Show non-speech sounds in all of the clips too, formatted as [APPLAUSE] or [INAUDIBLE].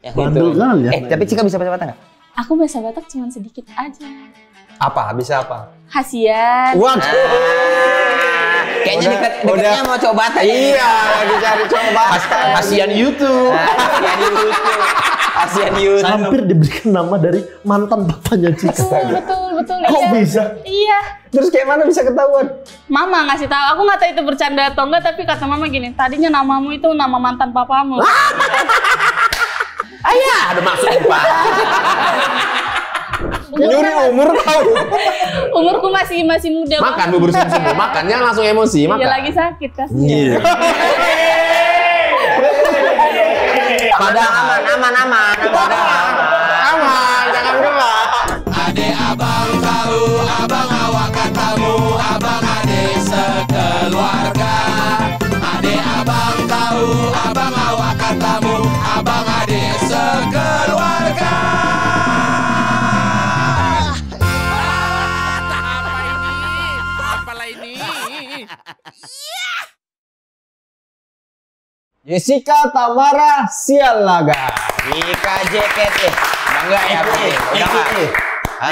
Bandel itu. kali ya. Eh, tapi Cika bisa bahasa Batak nggak? Aku bahasa Batak cuma sedikit aja. Apa? Bisa apa? Hasian. Waduh. Ah, kayaknya Udah- deket, deketnya udah- mau coba Batak. Iya, lagi cari coba. Kasihan YouTube. Ah, Asian YouTube. Asian YouTube. Hampir diberikan nama dari mantan bapaknya Cika. Betul, betul, betul. Kok iya. bisa? Iya. Terus kayak mana bisa ketahuan? Mama ngasih tahu. Aku nggak tahu itu bercanda atau enggak, tapi kata mama gini, tadinya namamu itu nama mantan papamu. Ayah, ada maksud Pak. [LAUGHS] Nyuri umur kau. [LAUGHS] Umurku masih masih muda. Makan banget. bubur sum-sum, makan jangan langsung emosi, Iya makan. lagi sakit kan. Iya. Pada aman, aman, aman. Pada Jessica Tamara Sialaga. Cika JKT. Udah enggak ya, enggak?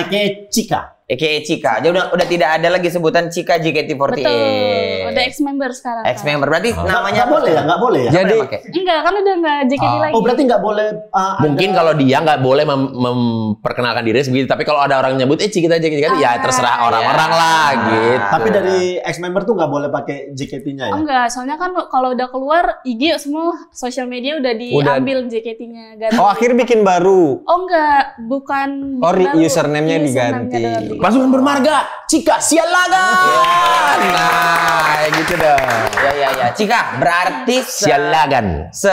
Eke Cika. EKE Cika. Jadi udah, udah tidak ada lagi sebutan Cika JKT48. Betul. Udah ex member sekarang. Ex member. Berarti Nggak namanya nggak boleh ya, nggak boleh ya. Jadi Enggak, kan udah enggak JKT lagi. Oh berarti nggak boleh. uh, Mungkin ada- kalau dia nggak boleh mem- memperkenalkan diri sebegitu, tapi kalau ada orang nyebut, eh Cika Cika Cika, ya Ah, terserah orang-orang iya. lah gitu. Tapi dari ex member tuh nggak boleh pakai JKT-nya ya. Oh, enggak, soalnya kan kalau udah keluar IG semua sosial media udah diambil JKT-nya. Oh akhir bikin baru. Oh enggak, bukan Oh, Username-nya diganti. Pasukan bermarga, Cika Sialaga. Nah, gitu dong. Ya ya ya. Cika, berarti se, Sialagan. se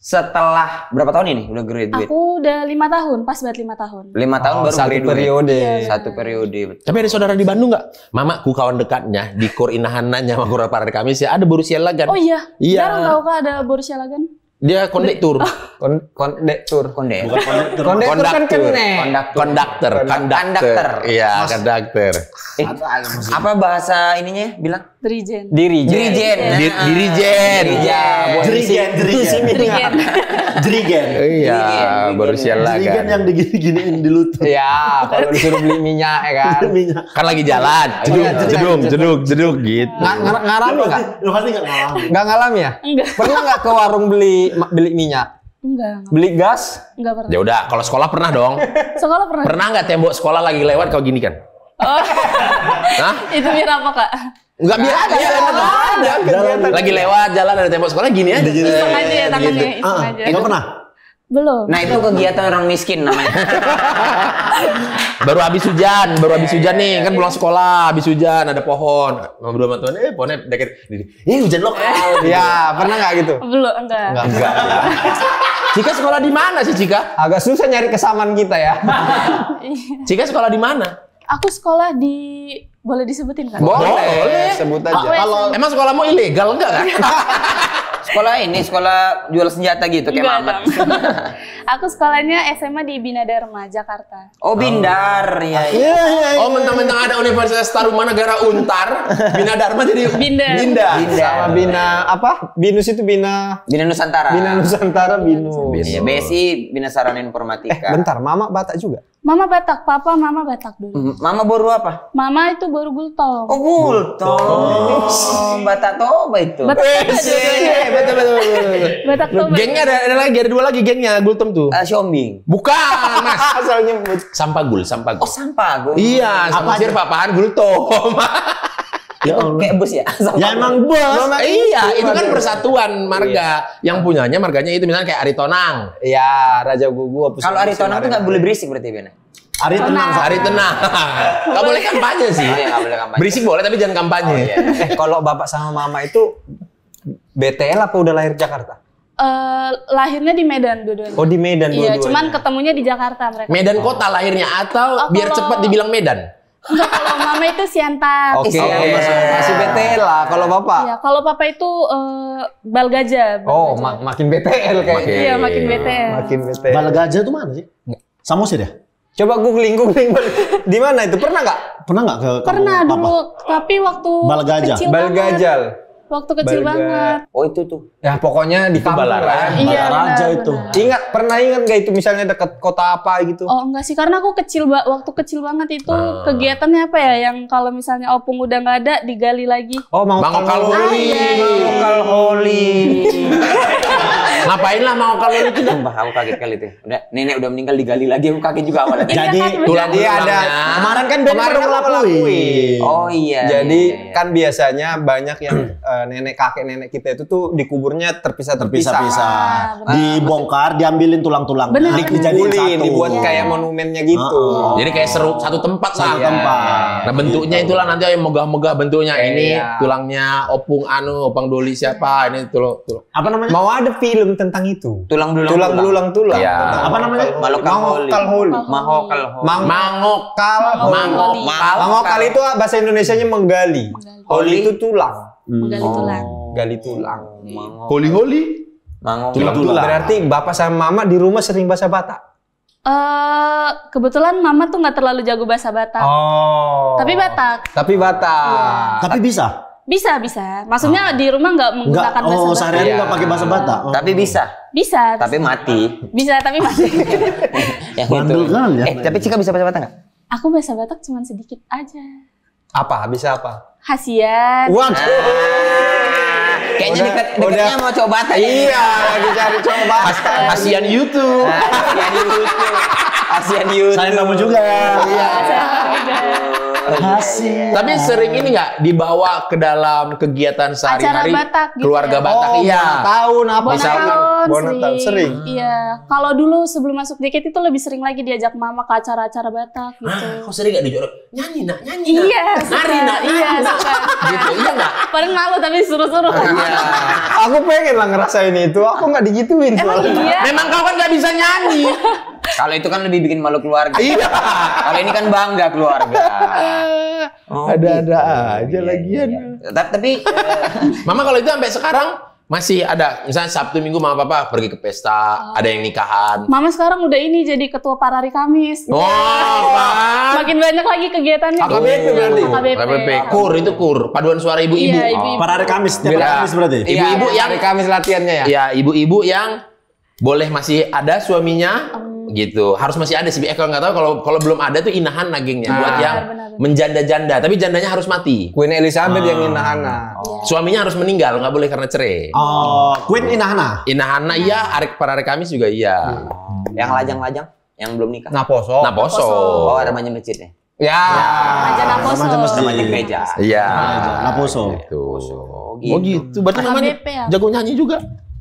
setelah berapa tahun ini udah graduate? Aku udah lima tahun, pas banget lima tahun. Lima tahun Oh, baru satu graduate. periode. Satu periode. Tapi ada saudara di Bandung nggak? Mamaku kawan dekatnya di Kur Inahananya sama Kur Parade Kamis ya ada Boru Sialagan. Oh iya, Iya. jarang tau kak ada Borussia Lagan. Dia kondektur. Kon kondektur. Konde. Bukan kondektur. Kondektur kan kene. Kondaktur. Konduktor, konduktor. Konduktor. Iya, konduktor. Eh, apa bahasa ininya bilang? Dirijen. Diri. Dirijen. Di- Nah. Dirijen. Iya. Jerigen, jerigen. Dirijen. Jerigen. Iya, Boru jerigen. Jerigen Sialagan. yang digini-giniin di lutut. Ya, kalau disuruh beli minyak ya kan. Minyak. Kan lagi jalan, jeduk, iya, jeduk, jeduk, jeduk gitu. Nggak ngar- ngalami nggak? Lu pasti nggak ngalamin. Nggak ngalami ya? Enggak, Pernah nggak ke warung beli ma- beli minyak? enggak, enggak, Beli gas? enggak pernah. Ya udah, kalau sekolah pernah dong. Sekolah pernah. Pernah nggak tembok sekolah lagi lewat kau gini kan? Oh, Hah? itu biar apa kak? Enggak biar aja. Ada kegiatan. Lagi lewat jalan ada tembok sekolah gini aja. Iseng aja ya tangannya, iseng Ah, aja. nggak pernah. Belum. Nah itu kegiatan orang miskin namanya. [LAUGHS] Baru habis hujan, baru habis hujan nih, kan pulang sekolah, habis hujan ada pohon. Ngobrol sama teman, eh pohonnya deket. Eh hujan lokal. [LAUGHS] Ya, pernah nggak gitu? Belum, enggak. Nggak, enggak. [LAUGHS] Cika sekolah di mana sih Cika? Agak susah nyari kesamaan kita ya. Cika sekolah di mana? Aku sekolah di boleh disebutin kan? Boleh, Boleh. sebut Oh, aja. kalau Emang sekolahmu ilegal enggak kan? Sekolah ini sekolah jual senjata gitu kayak Mamat. [LAUGHS] Aku sekolahnya SMA di Bina Dharma, Jakarta. Oh Bindar ya. ya. Iya, iya, iya. Oh mentang-mentang ada Universitas Tarumanegara Untar, Bina Dharma jadi Binda. Binda. Sama Bina apa? Binus itu Bina Bina Nusantara. Bina Nusantara Binus. Iya, BSI Bina Sarana Eh, Informatika. bentar, Mama Batak juga. Mama Batak, Papa Mama Batak dulu. Mama baru apa? Mama itu baru gultong. Oh, Gultong. Oh, Batak Toba itu. Batak Toba Eh, dua-duanya. betul, betul, betul. Batak Toba. Gengnya ada, ada lagi, ada dua lagi gengnya Gultom tuh. Ah, Siombing. Bukan, Mas. [LAUGHS] Asal nyebut. Sampagul, Sampagul. Oh, Sampago. Iya? Sir Papahan Gultom. [LAUGHS] Ya Oh, Allah. kayak bus ya? [LAUGHS] Ya emang bos. iya, itu kan persatuan marga. Yang punyanya marganya itu misalnya kayak Aritonang. Ya, Raja Gugu. Kalau? Aritonang tuh nggak boleh berisik berarti Bina. Hari tenang. Hari tenang. [LAUGHS] Gak boleh kampanye sih. Oh, iya, nggak boleh kampanye. Berisik boleh tapi jangan kampanye. Oh, iya. Eh, kalau Bapak sama Mama itu BTL apa udah lahir Jakarta? Eh, lahirnya di Medan dua-duanya. Oh, di Medan Iya, dua-duanya. cuman ketemunya di Jakarta mereka. Medan kota lahirnya atau Oh, biar kalau- cepat dibilang Medan? Enggak, kalau mama itu Siantar. Oke, Oh, masih, masih BTL lah. Kalau Bapak? Iya, kalau papa itu eh, Balgaja. Oh, Balgaja. ma- makin BTL kayaknya. Iya, makin BTL. Makin BTL. Bal gajah itu mana sih? Samosir ya? Coba googling, googling. Di mana itu? Pernah nggak? Pernah nggak ke Pernah papa? dulu, tapi waktu Balgaja. kecil banget. Balgajal. waktu kecil Burger. banget. Oh itu tuh. Ya pokoknya di lah. Iya, Raja itu. benar. Ingat pernah ingat gak itu misalnya dekat kota apa gitu? Oh enggak sih, karena aku kecil waktu kecil banget itu Ah. kegiatannya apa ya? Yang kalau misalnya opung udah nggak ada digali lagi. Oh, mau Mang Okal Holi. [LAUGHS] Ngapain lah mau kalau [LAUGHS] itu. Sumpah aku kaget kali itu. Udah nenek udah meninggal digali lagi aku kaget juga awalnya. Jadi Iya kan, tulang Jadi ada kemarin kan Ben Kemarin baru ngelakuin. Oh iya. Jadi iya, iya. kan biasanya banyak yang [CLEARS THROAT] eh, nenek kakek nenek kita itu tuh dikuburnya terpisah-terpisah. terpisah-pisah. benar. Dibongkar, diambilin tulang-tulangnya, Bener, di- bener. dijadiin Dikumpulin, satu. dibuat kayak monumennya gitu. Oh. Jadi kayak seru satu tempat lah. Satu tempat. Nah bentuknya itulah nanti yang megah-megah bentuknya. Ini Iya. tulangnya opung anu, opang doli siapa? Ini tulang tulang. Apa namanya? Mau ada film tentang itu. tulang belulang. Tulang belulang tulang. Iya. Tentang Apa namanya? Malokal Holi. Mangokal Holi. Mahokal Holi. Mang- Mangokal, Mangokal. mangokal. Mangokal itu bahasa Indonesianya menggali. Holi itu tulang. Menggali tulang. Gali tulang. Holi-holi. Mangok. Tulang tulang. Berarti bapak sama mama di rumah sering bahasa Batak. Eh kebetulan mama tuh nggak terlalu jago bahasa Batak. Oh. Tapi Batak Tapi Batak. Tapi bisa? Bisa bisa. Maksudnya di rumah nggak Enggak, menggunakan bahasa oh Batak. sehari-hari Iya. nggak pakai bahasa Batak. Oh. Tapi bisa. Bisa. Tapi mati. bisa tapi masih. [LAUGHS] Yang Bandel itu. kan ya. Eh tapi Cika bisa baca Batak nggak? Aku bahasa Batak cuma sedikit aja. Apa? Bisa apa? Hasiat. Waduh. Kayaknya Udah- dekat dekatnya udah- mau coba Batak. Iya, lagi cari coba. Kasihan YouTube. Asian YouTube. Asian YouTube. Saya kamu juga. Iya. Tapi sering ini nggak dibawa ke dalam kegiatan sehari-hari Acara Batak gitu keluarga ya? Batak Oh, iya. tahun apa? Misalkan, tahun tahun sering. Iya. Kalau dulu sebelum masuk JKT itu lebih sering lagi diajak mama ke acara-acara Batak gitu. Ah, kok sering nggak dijorok? Nyanyi nak, nyanyi nak. Iya. Nari nak, Iya, suka. Gitu, iya nggak? Paling malu tapi suruh-suruh. Iya. Aku pengen lah ngerasain itu. Aku nggak digituin Emang soalnya. iya? Memang kau kan nggak bisa nyanyi. Kalau itu kan lebih bikin malu keluarga. Iya. Kalau ini kan bangga keluarga. [LAUGHS] Oh, Ada-ada aja Iya, lagian. iya. Ta- Tapi eh, Mama kalau itu sampai sekarang masih ada. Misalnya Sabtu Minggu mama papa pergi ke pesta, ada yang nikahan. Mama sekarang udah ini jadi ketua parari Kamis. Oh, kan? Makin banyak lagi kegiatannya. AKBP berarti? AKBP. KBP, kur itu kur, paduan suara ibu-ibu. Iya, ibu-ibu. Para hari Kamis, tiap hari Iya. Kamis berarti. Iya. Ibu-ibu Iya, yang- hari Kamis latihannya ya. Iya, ibu-ibu yang boleh masih ada suaminya Oh. Gitu. Harus masih ada sih. Eh kalau nggak tahu kalau kalau belum ada tuh inahan nagingnya buat Benar, yang menjanda-janda, tapi jandanya harus mati. Queen Elizabeth yang Ah. Inahana. Suaminya harus meninggal, nggak boleh karena cerai. Oh, Queen Inahana. Inahana iya, Arik para hari Kamis juga iya. yang lajang-lajang yang belum nikah. Naposo. Nah, poso. Oh, ada manjang masjidnya. Ya. Aja Naposo. Remaja masjid. Manjang gereja. Iya. Naposo. Gitu. gitu. Oh gitu. Berarti namanya ya? jago nyanyi juga.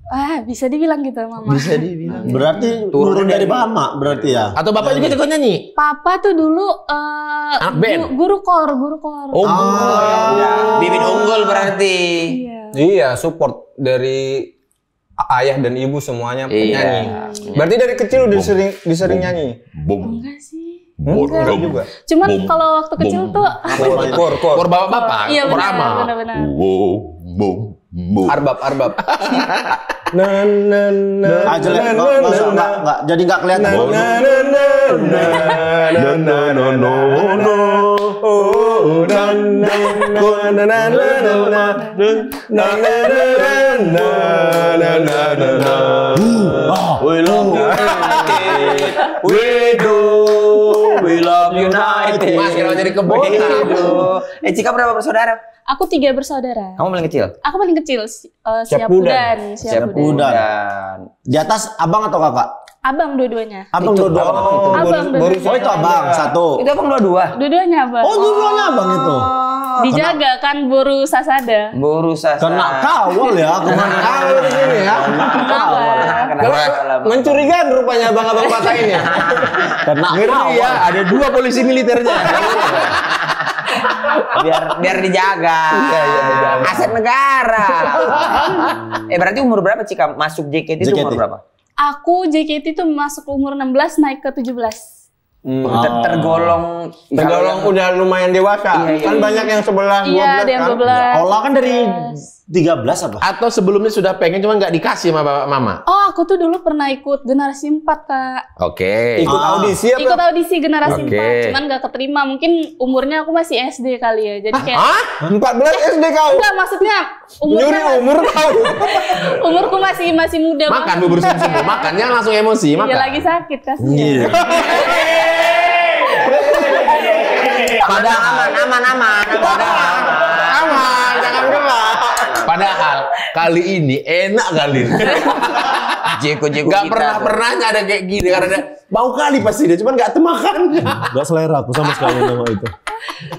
Ah, bisa dibilang gitu mama. Bisa dibilang. [LAUGHS] Berarti Turun turun dari dari- mama berarti ya. Atau bapak juga jago nyanyi? Papa tuh dulu eh Anak band? gu- guru kor, guru kor. Oh, Bibit unggul berarti. Iya. Iya, support dari ayah dan ibu semuanya Iya. penyanyi. Berarti dari kecil udah sering disering nyanyi. Bom. Enggak sih. Bom. Enggak juga. Cuman kalau waktu kecil tuh Kor, kor, kor. Kor bapak-bapak, Iya kor benar, ama. benar-benar. Wow, bom, bom. Arbab, arbab. Na na na. Ah, jelek. Jadi nggak kelihatan. na, na, na, na, na, na, na, na, na, na. Oh, na, na, na, na, na, na, na, na, na, na, na, na, na, na, na, na. We love United. We do. We love United. Mas, kenapa jadi kebun? Aduh. Eh, Cika berapa bersaudara? Aku tiga bersaudara. Kamu paling kecil? Aku paling kecil, eh, Siap siap siap Siap. Di atas abang atau kakak? Abang dua-duanya. Abang Itu, dua-dua. abang. Dua-duanya. Oh itu abang satu. Itu abang dua-dua. Dua-duanya abang. Oh dua-duanya abang itu. Dijaga kan buru sasada. Buru sasa. Kena kawal ya ke mana? Kawal di sini ya. Kena Mencurigakan rupanya abang-abang Batak ini. ya. Kena Ngeri kawal. ya, ada dua polisi militernya. [LAUGHS] biar biar dijaga. Iya, iya, dijaga. Aset negara. eh berarti umur berapa Cika masuk JKT itu JKT. umur berapa? Aku JKT itu masuk umur 16 naik ke 17. Ter- tergolong Tergolong udah lumayan dewasa. Iya, iya. Kan banyak yang 11, 12 Iya, ada yang kan. 12. Ola kan dari 13 apa? Atau sebelumnya sudah pengen cuma nggak dikasih sama bapak mama. Oh, aku tuh dulu pernah ikut generasi 4, Kak. Oke. Ikut Ah. audisi apa? Ikut audisi generasi Oke. 4, cuman gak keterima. Mungkin umurnya aku masih SD kali ya. Jadi kayak Hah? 14 SD kau. enggak maksudnya Nyuri umurnya ma- umur kau. [LAUGHS] umurku masih masih muda Makan banget. bubur sum-sum. Makan jangan langsung emosi, makan. Iya lagi sakit kan. Iya. Padahal aman, aman, aman. Padahal. Padahal kali ini enak kali. [LAUGHS] Jeko-jeko Gak kita pernah tuh. pernahnya ada kayak gini karena dia bau kali pasti dia, cuman gak temakan. Gak selera aku sama sekali nengok itu.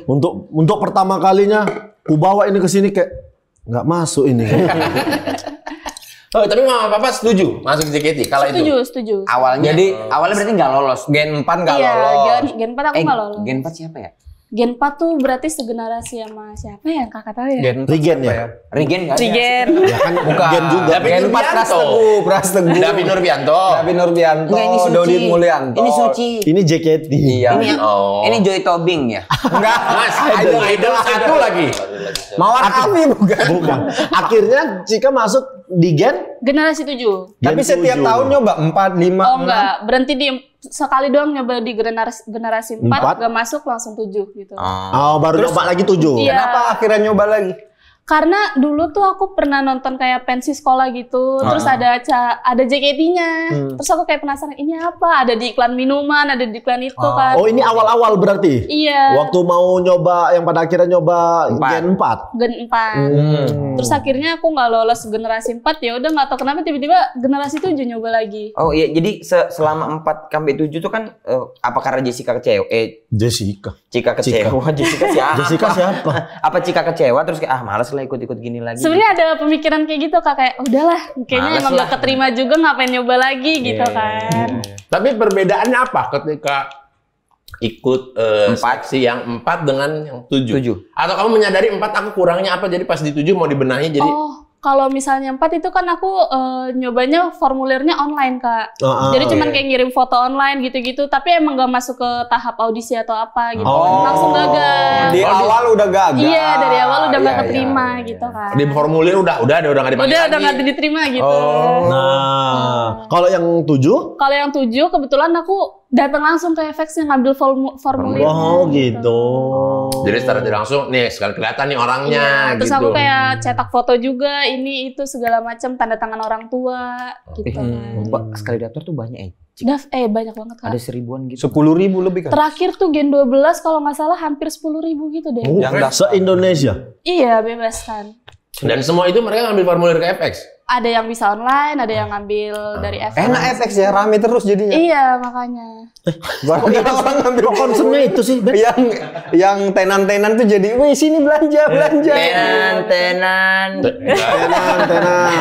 Untuk untuk pertama kalinya ku bawa ini ke sini kayak nggak masuk ini. [LAUGHS] Oh, tapi mama papa setuju masuk JKT kala Setuju, itu. setuju. Awalnya, Jadi- awalnya berarti nggak lolos. Gen 4 nggak Iya, lolos. gen, gen 4 aku Eh, nggak lolos. Gen 4 siapa ya? Gen 4 tuh berarti segenerasi sama siapa ya kakak tahu ya? Gen Regen ya? Regen nggak ada. Gen. Ya kan [LAUGHS] Gen juga. David Gen 4 Nurbianto. Pras Teguh, Pras Teguh. David Nurbianto. David Nurbianto, Enggak, ini Suci. Dodi Mulyanto. Ini Suci. Ini JKT. Iya. Ini, yang- Oh. ini Joy Tobing ya? [LAUGHS] Enggak, Mas, idol, idol satu lagi. Mawar Afi bukan. Bukan. Akhirnya Cika masuk di Gen Generasi 7. Tapi Gen setiap tujuh. tahun nyoba 4, 5, Oh enggak, berhenti di sekali doang nyoba di generasi generasi 4, Empat? gak masuk langsung 7 gitu. Oh. Oh, baru nyoba lagi tujuh. Iya. Kenapa akhirnya nyoba lagi? Karena dulu tuh aku pernah nonton kayak pensi sekolah gitu, terus ada aca- ada JKT-nya. Terus aku kayak penasaran ini apa? Ada di iklan minuman, ada di iklan itu kan. Oh, ini awal-awal berarti. Iya. Waktu mau nyoba yang pada akhirnya nyoba Empat. Gen 4. Gen 4. Terus akhirnya aku nggak lolos generasi 4 ya udah nggak tahu kenapa tiba-tiba generasi 7 nyoba lagi. Oh iya, jadi se- selama 4 sampai 7 tuh kan eh, apa karena Jessica kecewa? Eh, Jessica. Cika kecewa. Jessica siapa? Jessica siapa? [LAUGHS] apa Cika kecewa terus kayak ah males lah ikut-ikut gini lagi. Sebenarnya ada pemikiran kayak gitu kak kayak udahlah kayaknya Males emang lah. gak keterima juga ngapain nyoba lagi gitu kan. Tapi perbedaannya apa ketika ikut eh, Empat. seksi yang empat dengan yang tujuh? Tujuh. Atau kamu menyadari empat aku kurangnya apa jadi pas di tujuh mau dibenahi jadi Oh kalau misalnya empat itu kan aku eh, nyobanya formulirnya online kak. Ah, ah. Jadi cuman kayak ngirim foto online gitu-gitu tapi emang gak masuk ke tahap audisi atau apa gitu. Oh. Langsung gagal. Di awal udah gagal. Iya dari awal udah Iya, gak iya, keterima iya. gitu kan. di formulir udah udah ada udah nggak dipanggil Udah lagi. udah nggak diterima gitu. Oh. Nah, kalau yang tujuh? Kalau yang tujuh kebetulan aku datang langsung ke FX yang ngambil formu- formulir. Oh gitu. Jadi secara tidak langsung nih sekali kelihatan nih orangnya Iya, terus gitu. aku kayak cetak foto juga, ini itu segala macam tanda tangan orang tua gitu. kan. Mbak, sekali daftar tuh banyak eh. Daf, eh banyak banget kak. Ada seribuan gitu. Sepuluh ribu lebih kan? Terakhir tuh Gen 12 kalau nggak salah hampir 10 ribu gitu deh. Yang daftar. Se-Indonesia. Iya bebas kan. Dan semua itu mereka ngambil formulir ke FX. Ada yang bisa online, ada yang ngambil dari FX. Enak FX ya, rame terus jadinya. Iya makanya. Banyak orang ngambil Kok concernnya itu sih, Ben? yang yang tenan-tenan tuh jadi, wih sini belanja, belanja. Tenan, tenan. Tenang, [LAUGHS] tenang.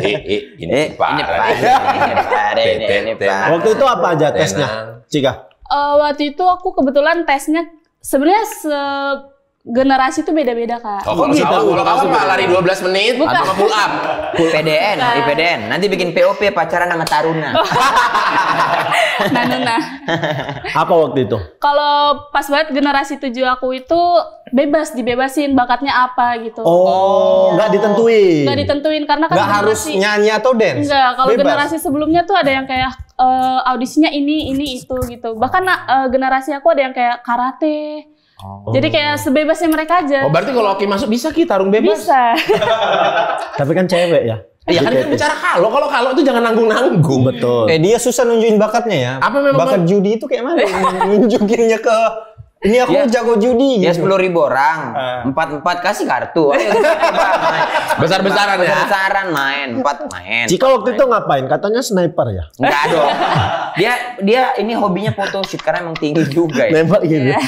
eh, eh, ini Eh, Pak. ini Pak. Ini Pak. Ini ini Pak. Waktu itu apa aja tesnya? Cika. Eh, waktu itu aku kebetulan tesnya sebenarnya se generasi tuh beda-beda kak. Oh, kalau gitu. kalau kamu Pak lari 12 menit Bukan. atau pull up. PDN, IPDN. Nanti bikin POP pacaran sama Taruna. [LAUGHS] Nah, nah. Apa waktu itu? Kalau pas banget generasi 7 aku itu bebas dibebasin bakatnya apa gitu. Oh, nggak ditentuin. Nggak ditentuin karena kan Nggak harus generasi- nyanyi atau dance. Enggak, kalau generasi sebelumnya tuh ada yang kayak eh, audisinya ini, ini, itu gitu. Bahkan eh, generasi aku ada yang kayak karate. Jadi kayak sebebasnya mereka aja. Oh, berarti kalau Oki masuk bisa Ki tarung bebas. Bisa. [LAUGHS] Tapi kan cewek ya. Iya kan kita bicara kalau kalau kalau itu jangan nanggung-nanggung. Betul. Eh dia susah nunjukin bakatnya ya. Apa memang bakat judi itu kayak mana? [LAUGHS] Nunjukinnya ke ini aku Ya. jago judi Ya gitu. sepuluh ribu orang, empat empat kasih kartu. Ayo [LAUGHS] main. Besar-besaran ya. Besar-besaran main, empat main. Cika waktu itu ngapain? Katanya sniper ya? Enggak dong. [LAUGHS] Dia dia ini hobinya photoshoot karena emang tinggi juga ya. Nembak gitu. [LAUGHS]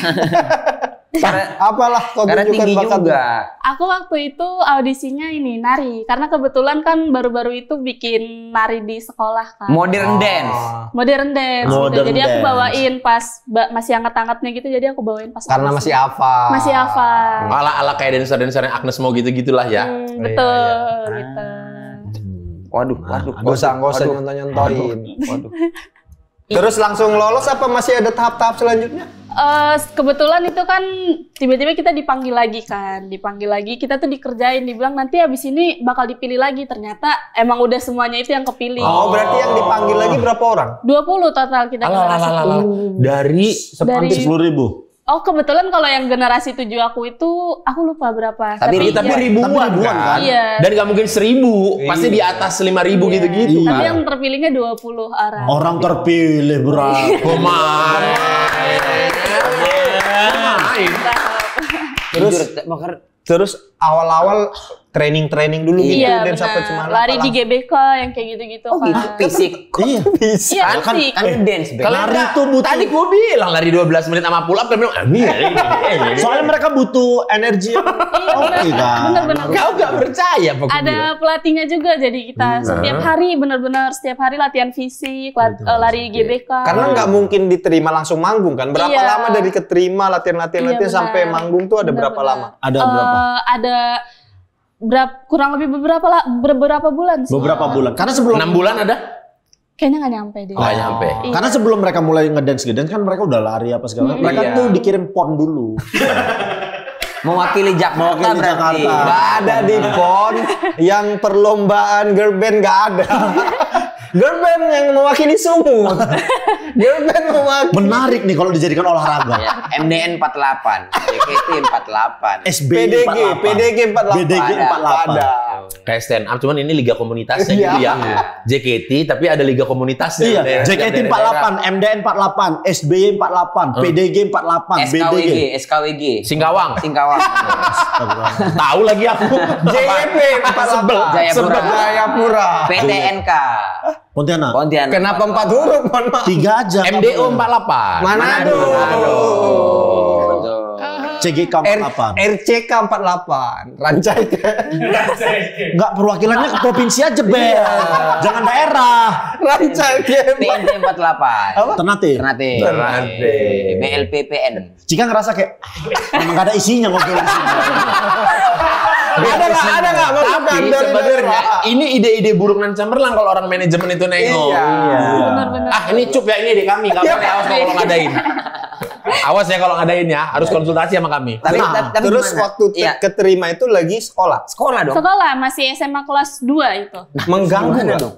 Karena, Apalah kau karena tinggi bakat. juga. Aku waktu itu audisinya ini nari karena kebetulan kan baru-baru itu bikin nari di sekolah kan. Modern dance. Modern dance. gitu. Modern Jadi aku dance. bawain pas masih angkat-angkatnya gitu jadi aku bawain pas Karena audisi. masih hafal. masih hafal. Ala-ala kayak dancer-dancer yang Agnes mau gitu-gitulah ya. Hmm, Iya, betul gitu. Waduh, waduh. Gak usah, gak usah waduh. nyontoh-nyontohin. Waduh. [LAUGHS] Terus langsung lolos apa masih ada tahap-tahap selanjutnya? Eh, kebetulan itu kan tiba-tiba kita dipanggil lagi kan, dipanggil lagi kita tuh dikerjain, dibilang nanti habis ini bakal dipilih lagi. Ternyata emang udah semuanya itu yang kepilih. Oh, berarti yang dipanggil lagi berapa orang? 20 total kita Alah, alah, alah, alah. Dari Dari Sepuluh ribu. Oh kebetulan kalau yang generasi tujuh aku itu aku lupa berapa. Tapi- tapi ya- ribuan, Tapi ribuan, kan? kan? Iya. Dan nggak mungkin seribu, pasti di atas lima ribu Iya. gitu-gitu. Tapi kan? yang terpilihnya 20 orang. Orang terpilih berapa? Pemain. Pemain. Terus terus awal-awal training-training dulu gitu Iya dan sampai benar. cuman Lari di. GBK yang kayak gitu-gitu Oh kan. gitu, fisik. [LAUGHS] Iya. Bisa. Iya Kan, fisik. kan dance. Kalau Lari enggak, tuh butuh- tadi gue bilang lari 12 menit sama pull up kan bilang, ah, ini, ini, ini, ini. Soalnya mereka butuh energi yang oke kan. Bener-bener. Kau gak percaya gua Ada pelatihnya juga jadi kita setiap hari benar-benar setiap hari latihan fisik, lat- eh, lari GBK. Karena nggak mungkin diterima langsung manggung kan. Berapa Iya. lama dari keterima latihan-latihan Iya, latihan benar. sampai manggung tuh ada berapa lama? Ada Eh, berapa? ada berapa kurang lebih beberapa lah beberapa bulan sih. Beberapa bulan. Karena sebelum 6 bulan ada? Kayaknya nggak nyampe deh. Nggak nyampe. Iya. Karena sebelum mereka mulai ngedance ngedance kan mereka udah lari apa segala. Mereka Iya. tuh dikirim pon dulu. [LAUGHS] Mewakili Jakarta Mewakili berarti. Jakarta. Nggak ada di PON yang perlombaan girl band nggak ada. [LAUGHS] girl band yang mewakili Sumut. girl band mewakili. Menarik nih kalau dijadikan olahraga. Ya, MDN 48, JKT 48. SBY PDG, 48. PDG 48. PDG Ada, 48. Ada. Kayak stand up, cuman ini liga komunitasnya Iya. gitu ya. JKT, tapi ada liga komunitasnya. Iya, Daerah- JKT daerah- 48, MDN 48, SBY 48, PDG 48, BDG. SKWG, SKWG. Singkawang. Singkawang. Tahu lagi aku. JYP 48. Jayapura. Jayapura. PTNK. Pontianak. Pontianak. Kenapa empat huruf? Mohon maaf. Tiga aja. MDO 48. Manado. Betul. CGK R 48. RCK 48. Rancai [LAUGHS] ke. Enggak perwakilannya ke provinsi aja, Be. Jangan daerah. Rancai ke. PNT 48. Ternate. Ternate. Ternate. BLPPN. Jika ngerasa kayak "Ah, emang gak ada isinya ngobrol di sini. [LAUGHS] Ada nggak? Ada nggak? Masukan Tapi dari sebenarnya ini ide-ide buruk dan cemerlang kalau orang manajemen itu nengok. Iya. Benar-benar. Ah ini cup ya ini ide kami, kamu awas kalau ngadain. Awas ya kalau ngadain ya, harus konsultasi sama kami. Tapi, Nah, tapi, tapi Terus gimana? waktu te- Iya, keterima itu lagi sekolah. sekolah dong. Sekolah masih SMA kelas 2 itu. Mengganggu dong?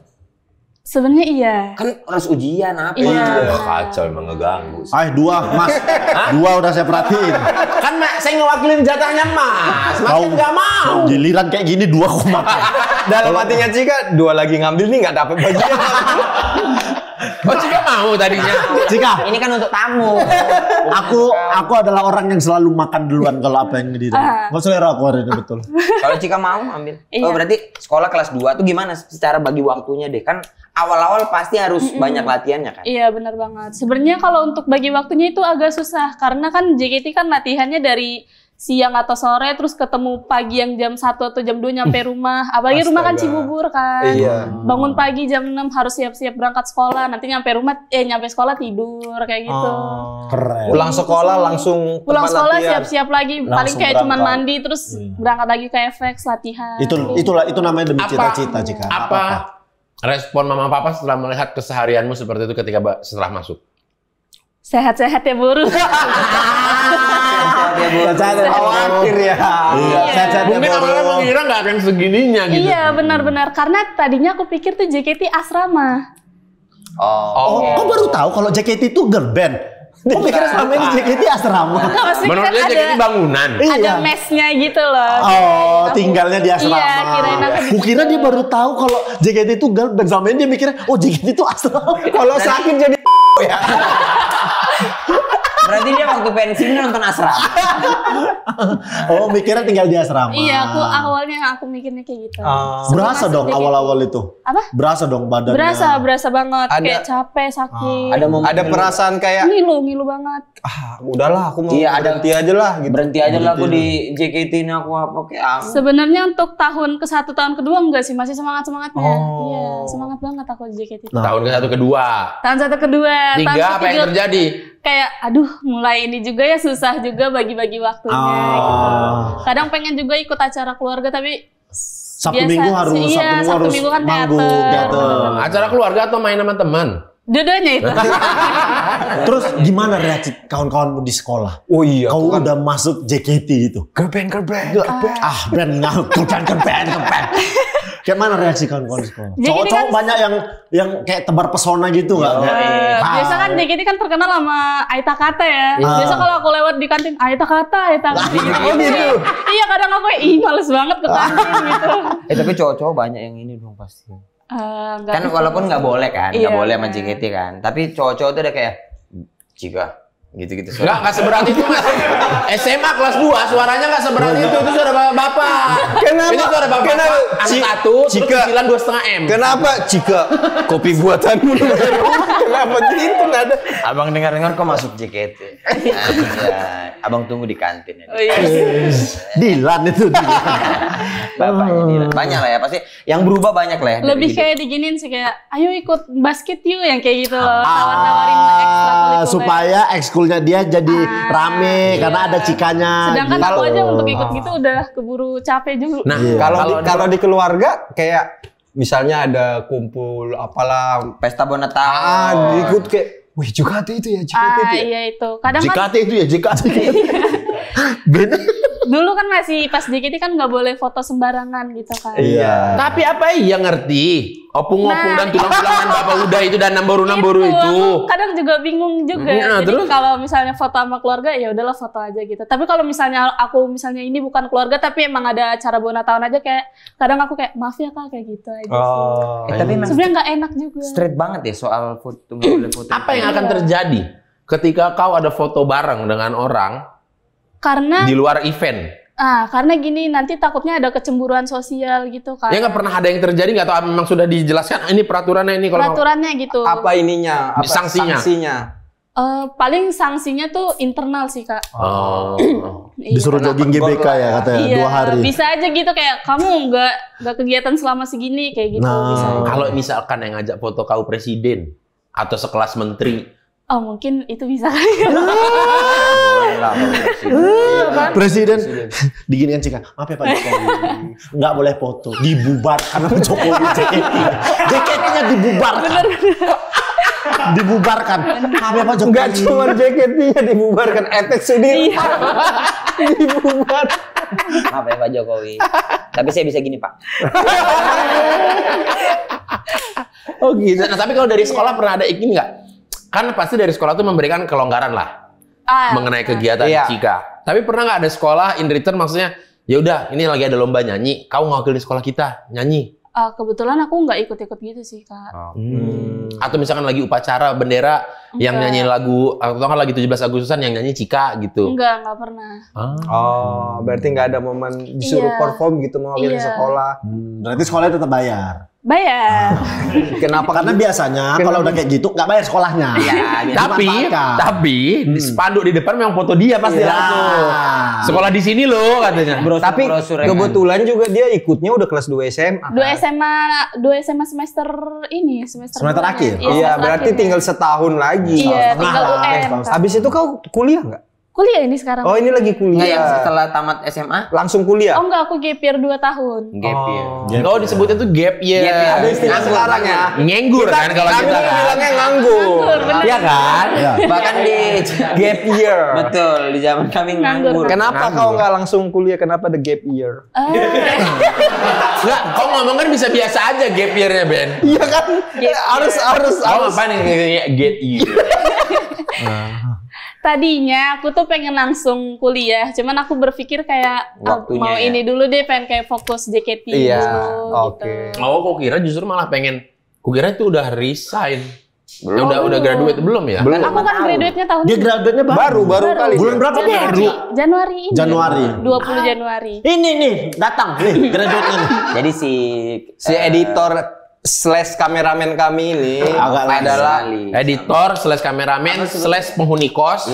Sebenarnya iya. Kan harus ujian apa? Iya. Ya, kacau emang ngeganggu. Ay, dua, Mas. Dua udah saya perhatiin. Kan Mak, saya ngewakilin jatahnya Mas. Mas kan nggak mau. Giliran kayak gini dua koma. [LAUGHS] Dalam hatinya Cika, dua lagi ngambil nih nggak dapet bagian. [LAUGHS] Oh Cika mau tadinya. Jika Ini kan untuk tamu. aku aku adalah orang yang selalu makan duluan kalau apa yang di Ah. Nggak selera aku hari ini betul. Kalau Cika mau ambil. Iya. Oh berarti sekolah kelas 2 tuh gimana secara bagi waktunya deh? Kan awal-awal pasti harus banyak latihannya kan? Iya benar banget. Sebenarnya kalau untuk bagi waktunya itu agak susah karena kan JKT kan latihannya dari siang atau sore terus ketemu pagi yang jam 1 atau jam 2 nyampe rumah. Apalagi rumah kan Astaga. Cibubur kan. Iya. Bangun pagi jam 6 harus siap-siap berangkat sekolah. Nanti nyampe rumah eh nyampe sekolah tidur kayak gitu. Keren. Pulang sekolah langsung Pulang sekolah latihan. siap-siap lagi paling Langsung kayak cuman berangkat. mandi terus berangkat lagi ke FX latihan. Itu itulah itu namanya demi Apa- cita-cita jika. Apa respon mama papa setelah melihat keseharianmu seperti itu ketika setelah masuk? Sehat-sehat ya buru. [LAUGHS] Khawatir ya. Iya, sehat-sehat ya, Mungkin awalnya mengira nggak akan segininya gitu. iya benar-benar karena tadinya aku pikir tuh JKT asrama. Oh. Oh, kok baru tahu kalau JKT itu girl band? Oh, pikir selama ini JKT asrama. Maksudnya Menurut kan dia ada, JKT bangunan. ada Iya. mesnya gitu loh. Oh, tinggalnya di asrama. Iya, kirain aku di- Kukira dia baru tahu kalau JKT itu girl band. Selama ini dia mikirnya, oh JKT itu asrama. Kalau sakit jadi [LAUGHS] ya. Berarti dia waktu pensiun nonton asrama. [LAUGHS] Oh, mikirnya tinggal di asrama. Iya, aku awalnya aku mikirnya kayak gitu. Ah. Sebelum Berasa dong awal-awal itu. Apa? Berasa dong badannya. Berasa, berasa banget. Ada- Kayak capek, sakit. Ada momen Ada perasaan kayak ngilu, ngilu banget. ah udahlah aku mau Iya, ada- berhenti aja lah gitu. berhenti aja lah aku di JKT ini aku apa kayak apa. Sebenarnya untuk tahun ke satu tahun kedua enggak sih, masih semangat semangatnya. Oh. Iya, semangat banget aku di JKT. Nah. Tahun ke satu kedua. Tahun satu kedua, tahun Tiga apa yang terjadi? Kayak aduh mulai ini juga ya susah juga bagi-bagi waktunya Ah. gitu. Kadang pengen juga ikut acara keluarga tapi Sabtu biasa minggu harus, iya, Sabtu minggu Sabtu harus minggu kan manggung, teater. teater. Acara keluarga atau main sama teman? Dua-duanya itu. [LAUGHS] Terus gimana reaksi kawan-kawanmu di sekolah? Oh iya. Kau kan. udah masuk JKT itu. Girl band, girl band. Ah, band nggak, keren, keren, keren. Kayak mana reaksi kawan-kawan di sekolah? Cowok-cowok kan- banyak yang yang kayak tebar pesona gitu nggak? Kayak, Eh, ah, biasa kan JKT kan terkenal sama Aita Kata ya. Ah. Biasa kalau aku lewat di kantin Aita Kata, Aita Kata gitu. Oh gitu. Iya kadang aku ih males banget ke kantin gitu. Eh tapi cowok-cowok banyak yang ini dong pasti. Eh, nggak Kan walaupun nggak boleh kan, nggak Iya. boleh sama JKT kan. Tapi cowok-cowok tuh udah kayak jika gitu-gitu. Enggak, enggak seberat itu mas. SMA kelas 2 suaranya enggak seberat itu. Itu suara bapak-bapak. Kenapa? Ini suara bapak. Kenapa? Anak satu, terus Cika. cicilan dua setengah M. Kenapa jika kopi buatanmu Kenapa gitu nggak ada? Abang dengar-dengar kok masuk JKT. Abang tunggu di kantin ya. Oh, iya. Dilan itu Dilan. Bapaknya Dilan. Banyak lah ya pasti. Yang berubah banyak lah ya. Lebih kayak diginin sih kayak, ayo ikut basket yuk yang kayak gitu loh. Tawar-tawarin Ah, ekstra supaya ekskulnya dia jadi Ah, rame karena ada cikanya. Sedangkan gitu. aku aja untuk ikut gitu udah keburu capek juga. Nah, Iya. Kalau di, kalau di keluarga kayak misalnya ada kumpul apalah pesta bon Natal. ah ikut kayak wih JKT itu ya JKT ah itu ya. iya itu. Kadang kan itu ya JKT. [LAUGHS] Beda. Dulu kan masih pas JKT kan nggak boleh foto sembarangan gitu kan. Iya. Tapi apa iya ngerti? Opung-opung Nah, dan tulang-tulangan bapak udah itu dan namboru-namboru itu. aku kadang juga bingung juga. Iya, Jadi terus? kalau misalnya foto sama keluarga ya udahlah foto aja gitu. Tapi kalau misalnya aku misalnya ini bukan keluarga tapi emang ada acara tahun aja kayak kadang aku kayak maaf ya kak kayak gitu aja sih. Oh. Eh, tapi Sebenarnya nggak enak juga. straight banget ya soal foto nggak boleh foto. Apa yang akan terjadi ketika kau ada foto bareng dengan orang Karena di luar event? ah karena gini nanti takutnya ada kecemburuan sosial gitu kan. Ya nggak pernah ada yang terjadi nggak atau memang sudah dijelaskan "Ah, ini peraturannya ini kalau Peraturannya gitu. Apa ininya? Apa Sanksinya. sanksinya? Eh, paling sanksinya tuh internal sih kak. Oh. Iya. Disuruh jogging GBK ya katanya Iya, dua hari. bisa aja gitu kayak kamu nggak nggak kegiatan selama segini kayak gitu Nah. bisa. Kalau misalkan yang ngajak foto kau presiden atau sekelas menteri, Oh mungkin itu bisa kali. [LAUGHS] Boleh lah, boleh sih. Presiden diginikan Cika, maaf ya Pak Jokowi, [LAUGHS] nggak boleh foto, dibubar karena Jokowi JKT, JKT-nya dibubarkan, dibubarkan, maaf ya Pak Jokowi. Enggak cuma JKT-nya dibubarkan, etek sendiri dibubar. Maaf ya Pak Jokowi. Tapi saya bisa gini Pak. Oh gitu. Nah, tapi kalau dari sekolah pernah ada ini nggak? Kan pasti dari sekolah tuh memberikan kelonggaran lah Ah, mengenai kegiatan Iya. Cika. Tapi pernah nggak ada sekolah in return maksudnya ya udah ini lagi ada lomba nyanyi, kau ngawakilin sekolah kita nyanyi. ah, kebetulan aku nggak ikut-ikut gitu sih kak. Hmm. Atau misalkan lagi upacara bendera yang Enggak. nyanyi lagu atau kan lagi 17 Agustusan yang nyanyi Cika gitu. Enggak, nggak pernah. Ah. Oh, berarti nggak ada momen disuruh Iya. perform gitu mewakili Iya. sekolah. Hmm, berarti sekolahnya tetap bayar. Bayar. [LAUGHS] Kenapa? Karena biasanya kalau udah kayak gitu nggak bayar sekolahnya. Iya, Tapi, tapi di spanduk di depan memang foto dia pasti Iya. langsung. Sekolah di sini loh katanya. Tapi brosur ya kan? kebetulan juga dia ikutnya udah kelas 2 SMA. Dua SMA, dua SMA semester ini semester. Semester akhir? Iya, semester berarti akhir. tinggal setahun lagi. Iya, tinggal Kak. Habis itu kau kuliah nggak? Kuliah ini sekarang. Oh, ini lagi Enggak yang kuliah. setelah tamat SMA Langsung kuliah. Oh enggak, aku gap year 2 tahun. gap year. Gap Oh disebutnya tuh gap year. Gap year. Ada istilah Nganggur, sekarang ya. Nganggur kan kalau Kami kita kan. bilangnya nganggur. Nganggur, bener. Iya kan? Iya. Bahkan di [LAUGHS] Gap year. betul di zaman kami Nganggur. nganggur. Kenapa kau nggak langsung kuliah? Kenapa the gap year? Eh, [LAUGHS] Enggak, kau ngomong kan bisa biasa aja gap year-nya Ben. Iya kan? Harus harus Kau harus. apa nih gap year? [LAUGHS] tadinya aku tuh pengen langsung kuliah, cuman aku berpikir kayak ah, Waktunya mau ya. ini dulu deh pengen kayak fokus JKT Iya, dulu oke. gitu. Oh, kok kira justru malah pengen. Kukira itu udah resign. Ya, udah udah graduate belum ya? Belum. Aku kan graduate-nya tahun Dia ini. graduate-nya baru. Baru baru Baru. kali. Bulan berapa Januari. Januari ini. Januari. 20 Januari. Ini nih, datang nih graduate-nya nih. Jadi si Si editor slash kameramen kami ini Agak lain adalah sekali. Editor, slash kameramen, slash penghuni kos.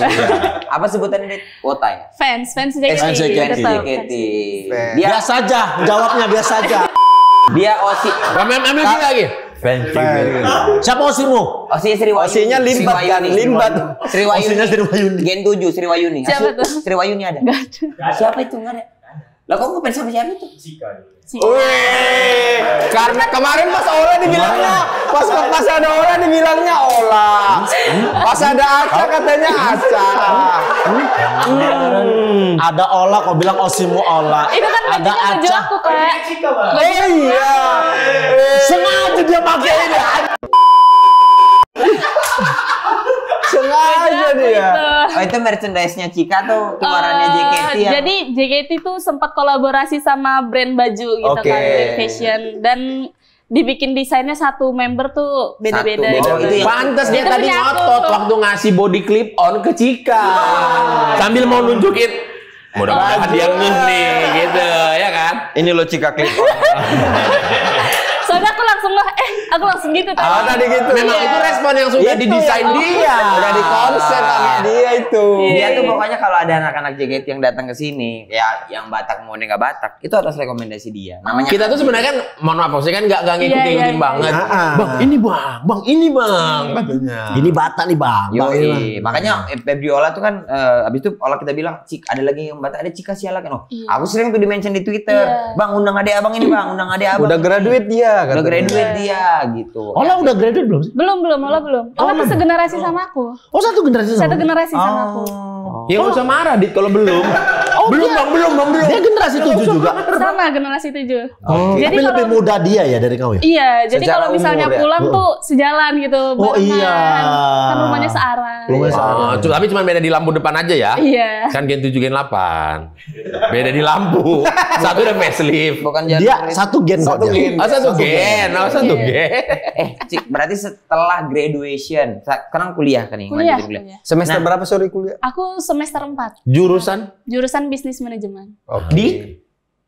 apa sebutannya Dit? Kuota ya? Fans, fans JKT. Fans JKT. JKT. fans. Dia Biasa aja, jawabnya biasa aja. dia osi Kami ambil lagi lagi. Siapa osimu? osi Sri Wayuni. Osinya limbat Sri kan, Wayuni, limbat. Sri Wayuni. Osinya Sri Wayuni. Gen 7 Sri Wayuni. Siapa tuh? Sri Wayuni ada. Nggak ada. Siapa itu enggak ada? Lah kok ngefans sama siapa itu? Si- Wih, karena kemarin pas Ola dibilangnya, pas pas ada Ola dibilangnya Ola Pas ada Aca katanya Aca. Ada Ola kau bilang Osimu Ola. Itu kan ada Aca. aku kak. Oh iya. Sengaja dia pakai ini. Sengaja dia. Oh itu merchandise-nya Cika tuh keluarannya Eh, JKT ya? Jadi JKT tuh sempat kolaborasi sama brand baju gitu Oke. kan, brand fashion dan dibikin desainnya satu member tuh beda-beda gitu. oh, itu yang- Pantes dia Itu tadi ngotot waktu ngasih body clip on ke Cika. Sambil mau nunjukin mudah-mudahan dia ngeh nih gitu ya kan. Ini lo Cika klip. Soalnya [LAUGHS] aku langsung lah, eh aku langsung gitu tadi. Oh tadi gitu. Memang itu respon yang sudah Itu didesain yang- dia. Udah di konsep sama dia itu. Iya. Dia tuh pokoknya kalau ada anak-anak JKT yang datang ke sini, ya yang Batak mau nggak Batak, itu atas rekomendasi dia. Namanya Kita tuh sebenarnya kan mohon maaf maksudnya kan nggak Iya, iya, iya. banget. Ah, ah. Bang ini bang, bang ini bang katanya. Ini Batak nih bang. Bang, ini, Bang. Yoi. Makanya eh, Febri Ola tuh kan eh, abis itu Ola kita bilang, Cik ada lagi yang Batak ada Cika Siala kan. Oh, Iya. aku sering tuh di mention di Twitter, Iya. Bang undang adek abang ini bang, undang adek abang. Udah graduate dia Udah graduate dia gitu. Ola udah graduate belum sih? Belum belum, Ola belum. Ola tuh segenerasi sama aku. Oh satu generasi sama. Satu generasi sama aku. Ya nggak usah marah dit kalau belum. [LAUGHS] belum bang, belum bang, belum. Dia generasi tujuh juga. Sama generasi tujuh. Oh, Jadi tapi lebih kalau- muda dia ya dari kau ya? Iya, jadi Secara kalau misalnya umur ya? pulang tuh sejalan gitu Oh, barengan. iya. Kan rumahnya searah. Oh, cu- tapi cuma beda di lampu depan aja ya. Iya. Kan gen 7 gen 8. Beda di lampu. [LAUGHS] Satu udah facelift. Bukan Dia satu gen kok Satu dia. gen. Oh, satu gen. Oh, satu Iya. gen. Eh, Cik, berarti setelah graduation, sekarang kuliah kan nih, Kuliah, kuliah. Semester Nah. berapa sorry kuliah? Aku semester 4, Jurusan jurusan bisnis manajemen. Di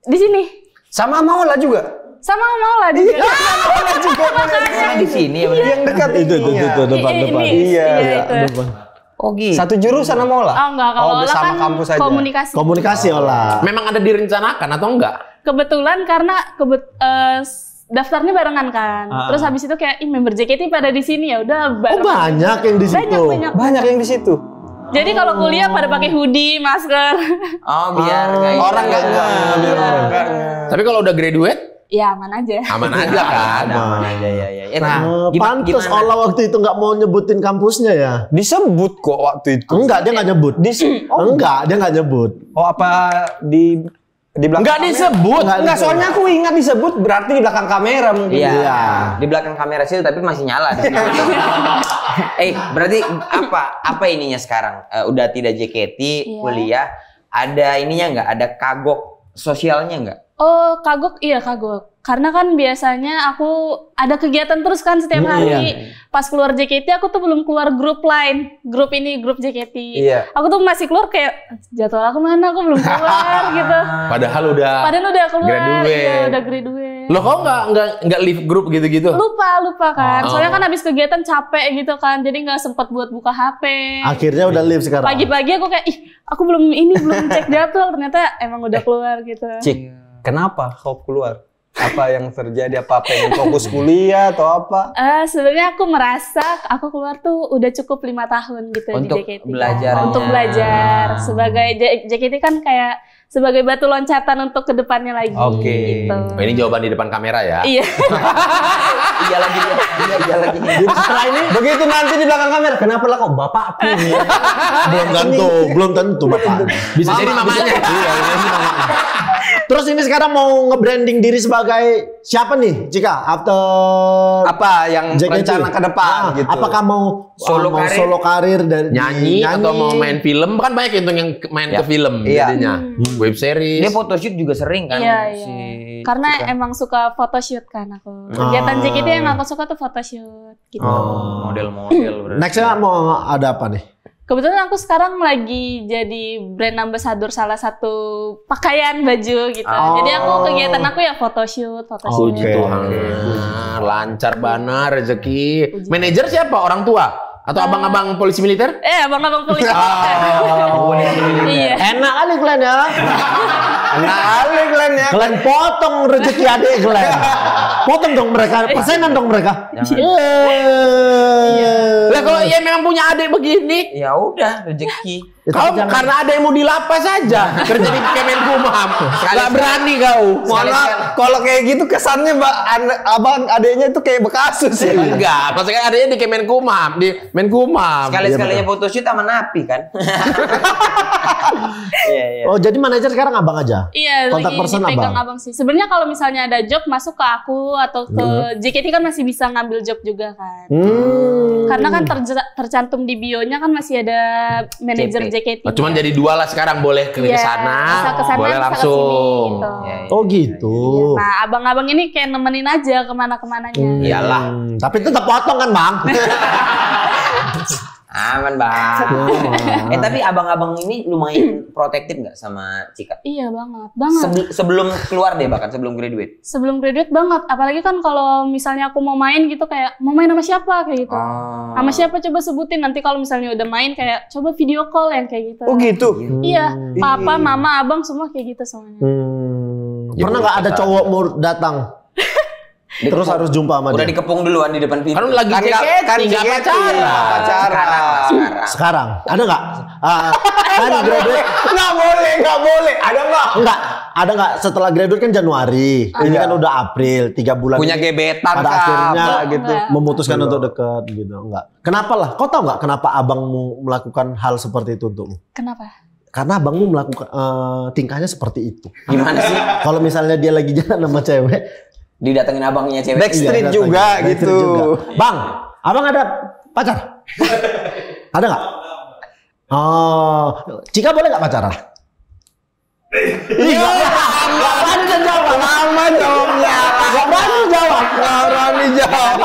Di sini. Sama Maula juga. Sama mau lah juga. Sekarang di sini ya bener? Yang dekat Itu itu itu, itu depan Ini- depan. Iya, iya, itu. Depan. Oh gitu. Satu jurusan sama Maula. Oh enggak, kalau Oh, Ola sama kan kampus aja. komunikasi. Komunikasi Ola. memang ada direncanakan atau enggak? Kebetulan karena kebet s- daftarnya barengan kan. Ah. Terus habis itu kayak ih member JKT pada di sini ya udah Oh banyak yang di situ. Banyak banyak. Banyak yang di situ. Jadi kalau kuliah pada pakai hoodie, masker. Oh biar nggak Orang ini. nggak nggak, biar orang. Tapi kalau udah graduate, ya aman aja. aman aja kan. Aman aja ya ya. ya. Nah, Eh, gimana, pantes gimana? Ola waktu itu nggak mau nyebutin kampusnya ya? Disebut kok waktu itu. Enggak, dia nggak nyebut. Enggak, dia nggak nyebut. Oh apa di di belakang Enggak kamera? disebut. Enggak Enggak, soalnya aku ingat disebut berarti di belakang kamera mungkin. Iya. Iya. Di belakang kamera sih tapi masih nyala. [LAUGHS] eh, berarti apa apa ininya sekarang? Eh, udah tidak JKT, Iya. kuliah, ada ininya nggak? Ada kagok sosialnya nggak? Oh, kagok iya kagok. Karena kan biasanya aku ada kegiatan terus kan setiap hari. Pas keluar JKT aku tuh belum keluar grup lain. Grup ini grup JKT. Iya. Aku tuh masih keluar kayak jadwal aku mana aku belum keluar [LAUGHS] gitu. Padahal udah Padahal udah keluar, Graduate. iya udah graduate. Lo kok nggak nggak nggak leave grup gitu-gitu? Lupa, lupa kan. Oh. Soalnya kan habis kegiatan capek gitu kan. Jadi nggak sempat buat buka HP. Akhirnya udah live sekarang. Pagi-pagi aku kayak, ih aku belum ini, belum cek jadwal. Ternyata emang udah keluar gitu. Cik, kenapa kau keluar? Apa yang terjadi? Apa pengen fokus kuliah atau apa? Eh sebenarnya aku merasa aku keluar tuh udah cukup lima tahun gitu Untuk di JKT. belajarnya. Untuk belajar. Sebagai JKT kan kayak sebagai batu loncatan untuk ke depannya lagi. Oke. Gitu. Oh, ini jawaban di depan kamera ya. Iya. [LAUGHS] Iya lagi dia. Iya, iya lagi. Setelah ini begitu nanti di belakang kamera, kenapa lah kok bapak aku ini? belum tentu, belum tentu bapak. Bisa jadi mamanya. Iya, Terus ini sekarang mau nge-branding diri sebagai siapa nih, Cika? After Apa yang JKT? rencana ke depan Ah, gitu? Apakah mau Solo mau karir? solo karir dari Nyanyi, atau mau main film kan banyak yang yang main ke film Iya. jadinya. Web series. Dia photoshoot juga sering kan? Iya, iya. si Karena Cika. emang suka photoshoot kan aku. Kegiatan JKT yang aku suka tuh photoshoot gitu. Oh. model-model. berarti. Nextnya mau ada apa nih? Kebetulan aku sekarang lagi jadi brand ambassador salah satu pakaian baju gitu. Oh. Jadi aku kegiatan aku ya photoshoot, photoshoot. Oke. Tuhan, lancar bana rezeki. Manajer siapa? Orang tua atau abang-abang polisi militer? Eh, abang-abang polisi. Oh, iya. Enak kali kalian ya. [LAUGHS] Kali kalian ya. Kalian potong rezeki adik kalian. [LAUGHS] Potong dong mereka, persenan dong mereka. Eh. Lah kalau ya memang punya adik begini. Ya udah, rezeki. Ya, Kau jangan- karena ada yang mau dilapas aja kerja di Kemenkumham. Gak berani kau. Maaf, kalau kayak gitu kesannya mbak, an- abang adeknya itu kayak bekasus ya. Enggak, maksudnya adanya di Kemenkumham, di Menkumham. Sekali-sekalinya photoshoot sama Napi kan. [LAUGHS] Iya, iya. Oh, jadi manajer sekarang abang aja? Iya, Kontak lagi person dipegang abang? abang sih. Sebenarnya kalau misalnya ada job masuk ke aku atau ke JKT kan masih bisa ngambil job juga kan. Hmm. Karena kan terja- tercantum di bio-nya kan masih ada manajer. JKT. Oh, cuman jadi dua lah sekarang boleh ke Iya, sana, bisa ke sana, boleh bisa langsung. sini, gitu. Iya, iya. Oh gitu. Nah, abang-abang ini kayak nemenin aja ke mana-kemananya. Hmm. Iyalah. Tapi tetap potong kan bang? [LAUGHS] Aman, Bang. eh, tapi abang-abang ini lumayan protektif nggak sama Cika? Iya banget, banget. Sebel- sebelum keluar deh bahkan sebelum graduate. Sebelum graduate banget, apalagi kan kalau misalnya aku mau main gitu kayak mau main sama siapa kayak gitu. Oh. Sama siapa coba sebutin nanti kalau misalnya udah main kayak coba video call yang kayak gitu. Oh gitu. Iya, papa, mama, abang semua kayak gitu semuanya. Hmm. Pernah nggak ada cowok mau datang? Terus harus jumpa sama Udah dia? dikepung duluan di depan pintu. Kan lagi Kan JKT, kan JKT, pacaran. ya, pacaran. Sekarang, sekarang. Sekarang ada nggak? [LAUGHS] Ah, kan graduate Nggak boleh, nggak boleh. Ada nggak? enggak? Ada nggak setelah graduate kan Januari? Ini Iya. kan udah April, tiga bulan. Punya ini gebetan pada akhirnya gitu Enggak. memutuskan untuk dekat gitu. Enggak. Kenapa lah? Kau tahu nggak kenapa abangmu melakukan hal seperti itu untukmu? Kenapa? Karena abangmu melakukan eh, tingkahnya seperti itu. Gimana sih? Kalau misalnya dia lagi jalan sama cewek, Didatengin abangnya cewek. Backstreet Iya, juga datang. gitu. Backstreet juga. Bang, abang ada pacar? [LAUGHS] ada nggak? Oh, Cika boleh nggak pacaran? Iya, nggak berani jawab. Lama jawabnya. Nggak berani jawab. Nggak berani jawab.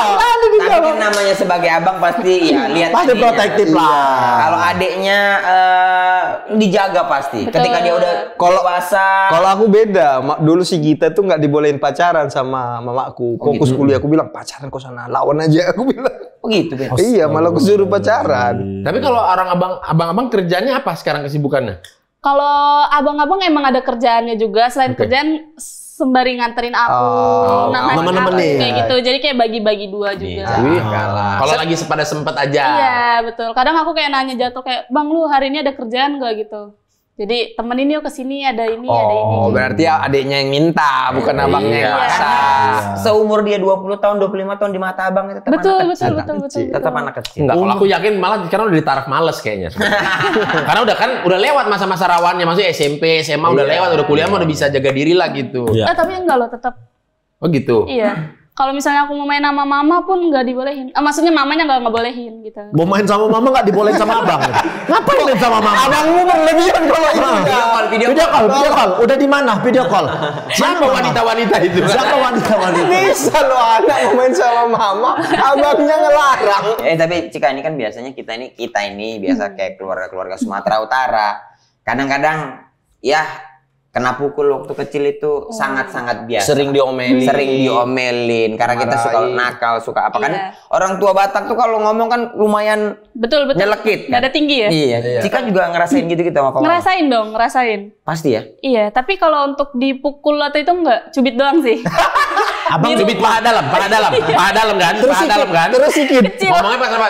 Namanya sebagai abang pasti ya lihat Pasti adiknya. protektif lah. Kalau adiknya eh, dijaga pasti. Betul. Ketika dia udah Kalau- dewasa. Kalau aku beda, Ma- dulu si Gita tuh nggak dibolehin pacaran sama mamaku. Fokus kuliah, aku bilang pacaran kok sana, lawan aja. Aku bilang. Oh gitu Ben. iya, malah aku suruh pacaran. Tapi kalau orang abang abang-abang kerjanya apa sekarang kesibukannya? Kalau abang-abang emang ada kerjaannya juga selain Oke. kerjaan sembari nganterin aku, Oh, nanganin aku nemenin. kayak gitu. Jadi kayak bagi-bagi dua juga. Kalah. Kalau lagi pada sempet aja. Iya betul. Kadang aku kayak nanya jatuh kayak, bang lu hari ini ada kerjaan gak gitu? Jadi temenin yuk ke sini ada ini ada ini. Oh, berarti adiknya yang minta, bukan abangnya yang Iya. maksa. Seumur dia 20 tahun, 25 tahun di mata abang itu tetap Betul anak betul kecil. betul betul. Tetap betul. anak kecil. Enggak, kalau aku yakin malah sekarang udah ditarik males kayaknya. [LAUGHS] Karena udah kan udah lewat masa-masa rawannya, maksudnya SMP, SMA udah lewat, udah kuliah mah udah bisa jaga diri lah gitu. Iya. Eh tapi enggak loh tetap. Oh gitu. Iya. Kalau misalnya aku mau main sama mama pun nggak dibolehin. Eh, maksudnya mamanya nggak ngebolehin gitu. Mau main sama mama nggak dibolehin sama abang? Ngapain main sama mama? Abangmu berlebihan kalau itu. Video call, video Video call, video call. Udah di mana? Video call. [LAUGHS] Siapa wanita-wanita itu? Siapa wanita-wanita? Bisa lo anak mau main sama mama, abangnya ngelarang. Eh tapi Cika ini kan biasanya kita ini kita ini biasa kayak keluarga-keluarga Sumatera Utara. Kadang-kadang ya kena pukul waktu kecil itu sangat-sangat biasa. Sering diomelin. Sering diomelin karena kita suka nakal, suka apa kan Iya. orang tua Batak tuh kalau ngomong kan lumayan Betul betul. nyelekit. Nggak ada tinggi ya? Iya. Cika juga ngerasain gitu gitu sama kamu. Ngerasain dong, ngerasain. Pasti ya. Iya, tapi kalau untuk dipukul atau itu enggak, cubit doang sih. [LAUGHS] Abang Cubit paha dalam, paha dalam, paha dalam kan? Paha dalam kan? Terus sikit. Ngomongnya pas apa?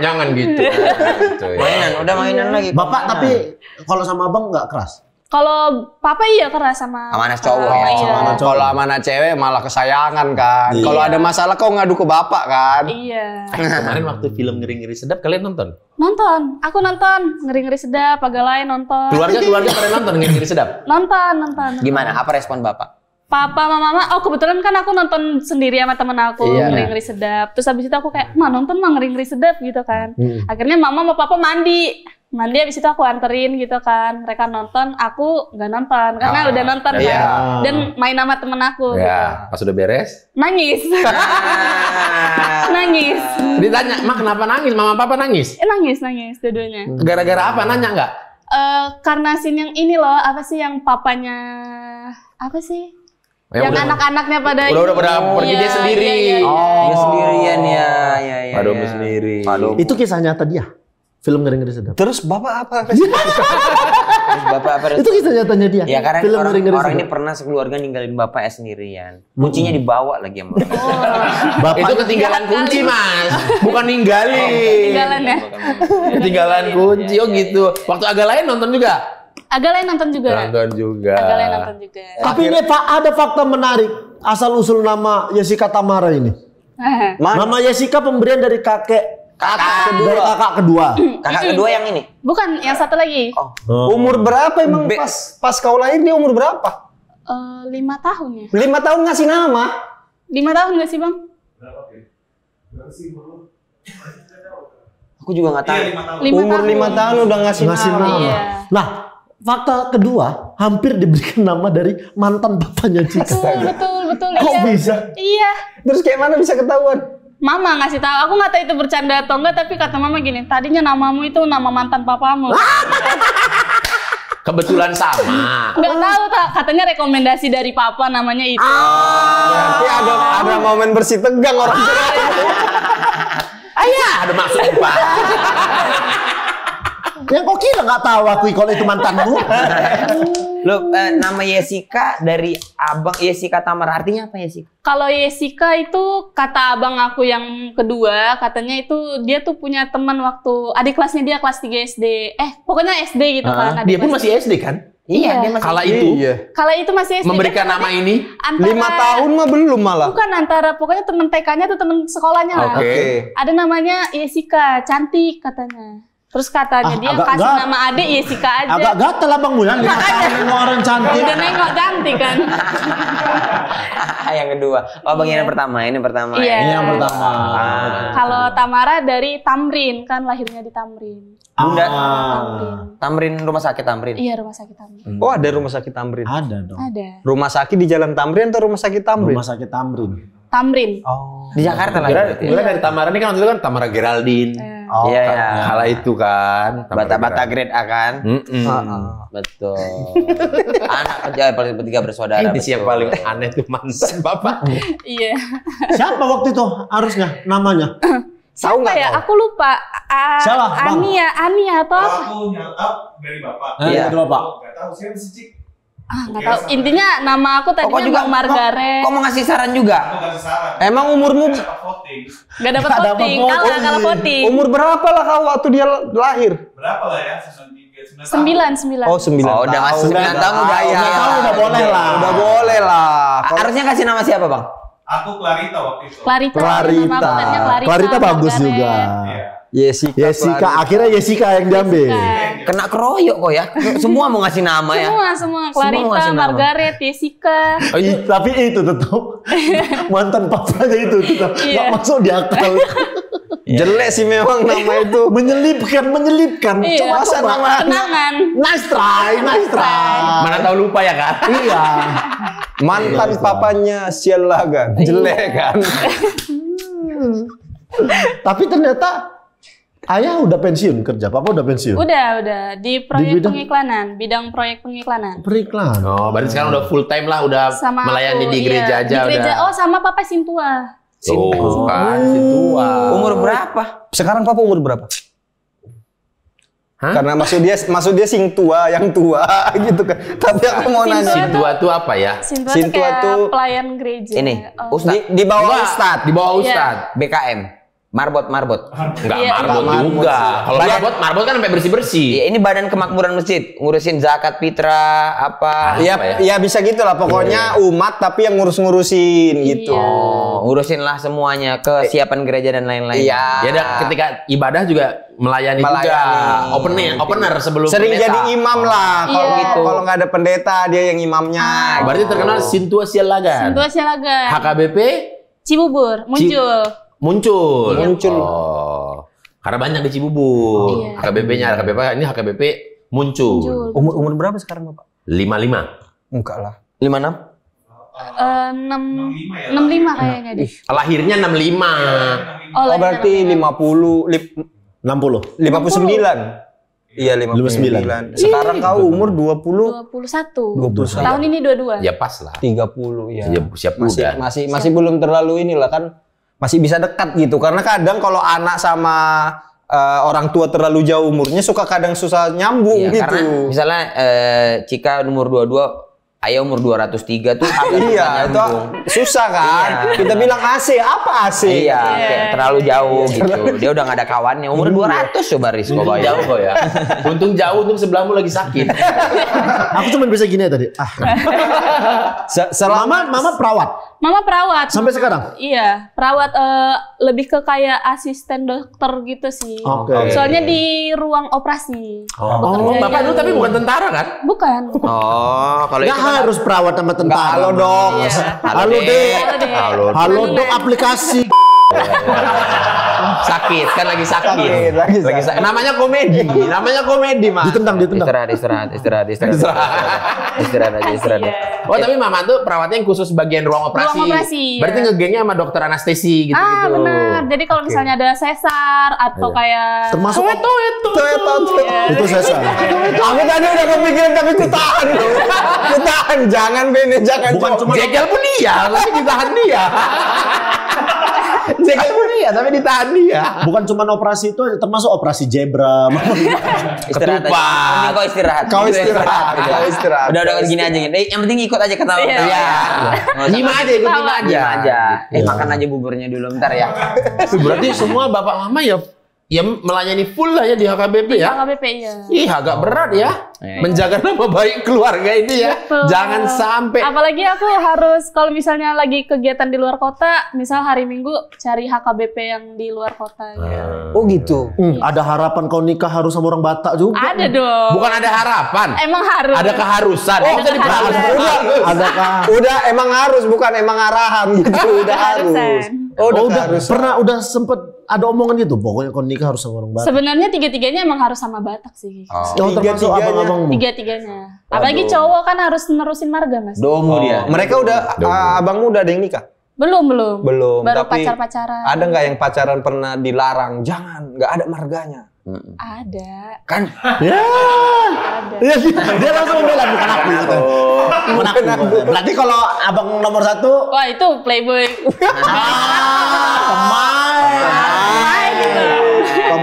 Jangan, gitu. Gitu, ya. Mainan, udah mainan lagi. Bapak tapi kalau sama abang nggak keras? Kalau papa iya keras sama Sama anak cowok ya, iya. sama anak cowok. Kalau sama anak cewek malah kesayangan kan. Iya. Kalau ada masalah kau ngadu ke bapak kan. Iya. [LAUGHS] Kemarin waktu film ngeri-ngeri sedap kalian nonton? Nonton, aku nonton. Ngeri-ngeri sedap, agak lain nonton. Keluarga keluarga pada nonton ngeri-ngeri sedap. [LAUGHS] Nonton, nonton. nonton. Gimana? Apa respon bapak? Papa sama mama, oh kebetulan kan aku nonton sendiri sama temen aku, Iya. ngeri-ngeri sedap. Terus habis itu aku kayak, ma nonton mah ngeri-ngeri sedap gitu kan. Hmm. Akhirnya mama sama papa mandi. Mandi habis itu aku anterin gitu kan. Mereka nonton, aku nggak nonton. Karena Ah, udah nonton iya. kan. Dan main sama temen aku gitu. Ya, pas udah beres, Nangis. [LAUGHS] Nangis. ditanya, "Mak, kenapa nangis? Mama papa nangis?" Eh, nangis, nangis dua-duanya. Gara-gara apa? Nanya nggak? Eh, karena scene yang ini loh, apa sih yang papanya apa sih? Ya, yang udah. anak-anaknya pada Udah, udah pada pergi Iya, dia sendiri. iya, iya, iya. Dia sendirian ya, ya, ya. Padomu ya. sendiri. Padomu. Itu kisah nyata dia. Film ngeri-ngeri sedap. Terus bapak apa? [LAUGHS] Terus bapak apa? Itu kisah nyatanya dia. Ya karena film orang, ngeri-ngeri orang ini sedap. pernah sekeluarga ninggalin bapaknya sendirian. Kuncinya dibawa lagi sama orang. Bapak Itu ketinggalan kunci, Mas. Bukan ninggalin. Ketinggalan ya? Ketinggalan kunci, oh gitu. Waktu agak lain nonton juga? Agak lain nonton juga. Nonton juga. Agak lain nonton juga. Tapi ini Pak ada fakta menarik asal usul nama Jessica Tamara ini. [LAUGHS] Mana? Nama Jessica pemberian dari kakek Kakak dari kedua. kakak kedua. Kakak [CLEARS THROAT] kedua yang ini. Bukan, yang satu lagi. Oh. Umur berapa emang Be- pas pas kau lahir dia umur berapa? Eh, lima tahun ya? Lima tahun ngasih nama. Lima tahun gak sih bang? Aku juga nggak tahu. Lima umur tahun. lima tahun udah ngasih, Ngasih nama. nama. Iya. Nah, fakta kedua hampir diberikan nama dari mantan bapaknya Cika. Betul, betul, betul. Kok iya. bisa? Iya. Terus kayak mana bisa ketahuan? Mama ngasih tahu. Aku nggak tahu itu bercanda atau enggak, tapi kata mama gini, tadinya namamu itu nama mantan papamu. [LAUGHS] Kebetulan sama. Nggak tahu tak, katanya rekomendasi dari papa namanya itu. Berarti ada ada momen bersih tegang orang. Ayah, ada maksud Pak. Yang kok kira nggak tahu aku kalau itu mantanmu? [LAUGHS] Lo eh, nama Jessica dari abang Jessica Tamara artinya apa Jessica? Kalau Jessica itu kata abang aku yang kedua, katanya itu dia tuh punya teman waktu adik kelasnya dia kelas 3 SD. Eh, pokoknya SD gitu kan. adik Dia pun masih SD kan? Iya. dia masih Kala itu Iya. Kalau itu masih SD. memberikan nama ini. antara, Lima tahun mah belum malah. Bukan antara pokoknya temen TK-nya tuh temen sekolahnya lah. Oke. Ada namanya Jessica, cantik katanya. Terus katanya Ah, dia agak kasih gat- nama adik Jessica aja. Agak gatel abangmu ya, lima tahun nengok orang cantik. Udah nengok cantik kan. [LAUGHS] yang kedua. Oh, bang ini yang pertama, ini yang pertama. Iya. Ini yang pertama. Ah. Kalau Tamara dari Tamrin kan lahirnya di Tamrin. Bunda Tamrin. Tamrin rumah sakit Tamrin. Iya rumah sakit Tamrin. Oh ada rumah sakit Tamrin. Ada dong. Ada. Rumah sakit di Jalan Tamrin atau rumah sakit Tamrin? Rumah sakit Tamrin. Tamrin. Oh. Di Jakarta lah. Berarti ya? dari Tamara ini kan waktu itu kan Tamara Geraldine. Oh, Iya, iya. Kala itu kan. Bata-bata Geraldine. grade A kan? Mm-mm. Betul. [LAUGHS] Anak penjaga paling tiga bersaudara. Ini siapa paling aneh tuh mantan bapak. [LAUGHS] Iya. Siapa waktu itu harusnya namanya? [LAUGHS] Tahu nggak ya? kau? Aku lupa. A- Siapa, Bang? Ania, Ania atau apa? Aku nyangkap dari bapak. Iya. itu Bapak. Gak tahu siapa sih. Ah, nggak tahu. Intinya nama aku Oh, kok tadinya juga Margaret. Kok, kok mau ngasih saran juga? Saran. Emang umurmu Dapat voting. Gak dapat Nggak dapat voting. voting. Kalah kalau voting. umur berapa lah kau waktu dia lahir? Berapa lah ya? 93, 9 tahun. Sembilan, sembilan. Oh sembilan. Oh, udah masuk tahun. 9 tahun udah ya. tahun udah boleh lah. Udah boleh lah. Harusnya kasih nama siapa, Bang? Aku Clarita waktu itu. Clarita. Clarita. Clarita. Clarita bagus Margaret. juga. Iya. Jessica. Jessica, Clarita. akhirnya Jessica yang diambil. Jessica. Kena keroyok kok ya. [LAUGHS] Semua mau ngasih nama ya. Semua, semua. Semua Clarita, nama. Margaret, Jessica. Oh, tapi itu tetap [LAUGHS] mantan papanya itu tetap Iya. nggak masuk di akal. [LAUGHS] Jelek sih memang nama itu. menyelipkan, menyelipkan. Iya. Coba Masa coba. nama Kenangan. Nice try, nice try. Mana tahu lupa ya kan? iya. mantan papanya sialah kan. Jelek kan. Tapi ternyata ayah udah pensiun kerja, papa udah pensiun. Udah, udah. Di proyek bidang- pengiklanan. Bidang proyek pengiklanan. Periklan. Oh, berarti sekarang udah full time lah, udah Sama melayani aku, di iya. gereja aja Di gereja. udah. Oh, sama papa Sintua. Tuh kan, si tua. Umur berapa? Sekarang papa umur berapa? Hah? Karena maksud dia maksud dia sing tua, yang tua [LAUGHS] gitu kan. Tapi aku mau Sintua nanya. Si tua tuh apa ya? Sintua, Sintua tuh pelayan gereja. Ini, Oh. Ustaz. Di, di bawah Ustad. Di bawah Iya. Ustad. BKM. Marbot, marbot. Enggak Iya, marbot iya. juga. Kalau marbot, marbot kan sampai bersih-bersih. Iya, ini badan kemakmuran masjid, ngurusin zakat fitrah apa. Ya, Apa ya bisa gitu lah. Pokoknya umat tapi yang ngurus-ngurusin gitu. Iya. Oh, ngurusin lah semuanya kesiapan gereja dan lain-lain. Iya. Ya udah ketika ibadah juga melayani, juga. Melayani. Opener, opener sebelum Sering pendeta. jadi imam lah. Kalau Iya. gitu. Kalau nggak ada pendeta dia yang imamnya. Berarti terkenal Sintua Sialagan. Sintua Sialagan. HKBP Cibubur, muncul. Muncul. Muncul. Oh. Karena banyak di Cibubur. Iya. HKBP-nya HKBP ini HKBP muncul. Muncul. Umur umur berapa sekarang Bapak? 55. Enggak lah. 56? Eh, enam 65 enam lima kayaknya deh. Lahirnya 65. Oh, Oh berarti 50 lip, 60. 59. Iya 59. Sekarang kau umur 20 dua puluh satu. 21. Tahun ini dua dua. Ya pas lah. 30 ya. Ya, siap masih muda. masih masih belum terlalu inilah kan masih bisa dekat gitu karena kadang kalau anak sama eh, orang tua terlalu jauh umurnya suka kadang susah nyambung Iya, gitu. karena misalnya eh, Cika umur 22, Ayah umur 203 tuh agak [LAUGHS] susah Iya, itu susah kan. Iya. Kita bilang AC, apa AC? Iya, kayak terlalu jauh gitu. Dia udah gak ada kawannya. Umur 200 coba Rizko Untung bayar. jauh kok ya. [LAUGHS] Untung jauh, untung sebelahmu lagi sakit. [LAUGHS] Aku cuma bisa gini ya tadi. Ah. Se- selama Mama, mama perawat Mama perawat. sampai sekarang. Iya, perawat eh, lebih ke kayak asisten dokter gitu sih. Oke. Soalnya di ruang operasi. Oh, Bekerjanya bapak dulu tapi bukan tentara kan? Bukan. Oh, kalau Nggak itu kan harus perawat sama tentara. Halo dok. Iya. Halo dek. Halo, Dek. Halo. Halo dok aplikasi. [LAUGHS] sakit kan lagi sakit. Sakit, lagi sakit. sakit. Namanya komedi, namanya komedi mas. Ditendang, ditendang. Istirahat, istirahat, istirahat, istirahat. Istirahat aja, istirahat. Iya. Oh tapi mama tuh perawatnya yang khusus bagian ruang operasi. Ruang operasi, ya. Berarti ngegengnya sama dokter anestesi gitu gitu. Ah benar. Jadi kalau misalnya ada sesar atau Iya. kayak Termasuk tuet, tuet. itu saya salah. Aku tadi udah kepikiran tapi ku tahan. Ku tahan, jangan Bene, jangan. Bukan cuma Jekel pun dia, tapi ditahan dia. Jekel pun dia, tapi ditahan dia. Bukan cuma operasi itu termasuk operasi zebra. [LAUGHS] Istirahat aja. Ketupat. Kau istirahat. Kau istirahat, Udah. kau istirahat. Udah, udah gini aja gini. Eh, yang penting ikut aja ketawa. Iya. Iya. Nyima aja, ikut nyima Tawa. aja. Eh, makan aja buburnya dulu bentar ya. Berarti semua bapak mama ya ya melayani full lah ya di HKBP ya. KBP ya. Ih agak berat ya. Iya, iya. Menjaga nama baik keluarga ini ya. Betul. Jangan sampai Apalagi aku harus kalau misalnya lagi kegiatan di luar kota, misal hari Minggu cari HKBP yang di luar kota. ya. Oh gitu. Hmm, ada harapan kau nikah harus sama orang Batak juga. Ada dong. bukan ada harapan. Emang harus. Ada keharusan. Oh, Bisa diperhatikan. keharusan. Udah, Adakah? udah emang harus bukan emang arahan gitu, [LAUGHS] udah harus. Keharusan. Oh, udah, Oh, udah harus. pernah udah sempet ada omongan gitu. Pokoknya kau nikah harus sama orang Batak. Sebenarnya tiga-tiganya emang harus sama Batak sih. Oh. Oh, termasuk Tiga-tiganya. abang-abangmu. Tiga-tiganya. Apalagi cowok kan harus nerusin marga, Mas. Domo dia. Mereka udah ah, abangmu udah ada yang nikah? Belum, belum. Belum, Baru tapi pacar-pacaran. Ada nggak yang pacaran pernah dilarang? Jangan, nggak ada marganya. Mm-mm. Ada. Kan Ya. Ada. Iya, dia langsung membela bukan aku. gitu. Bukan aku. Berarti kalau abang nomor satu Wah, itu playboy. [LAUGHS] ah, pemain.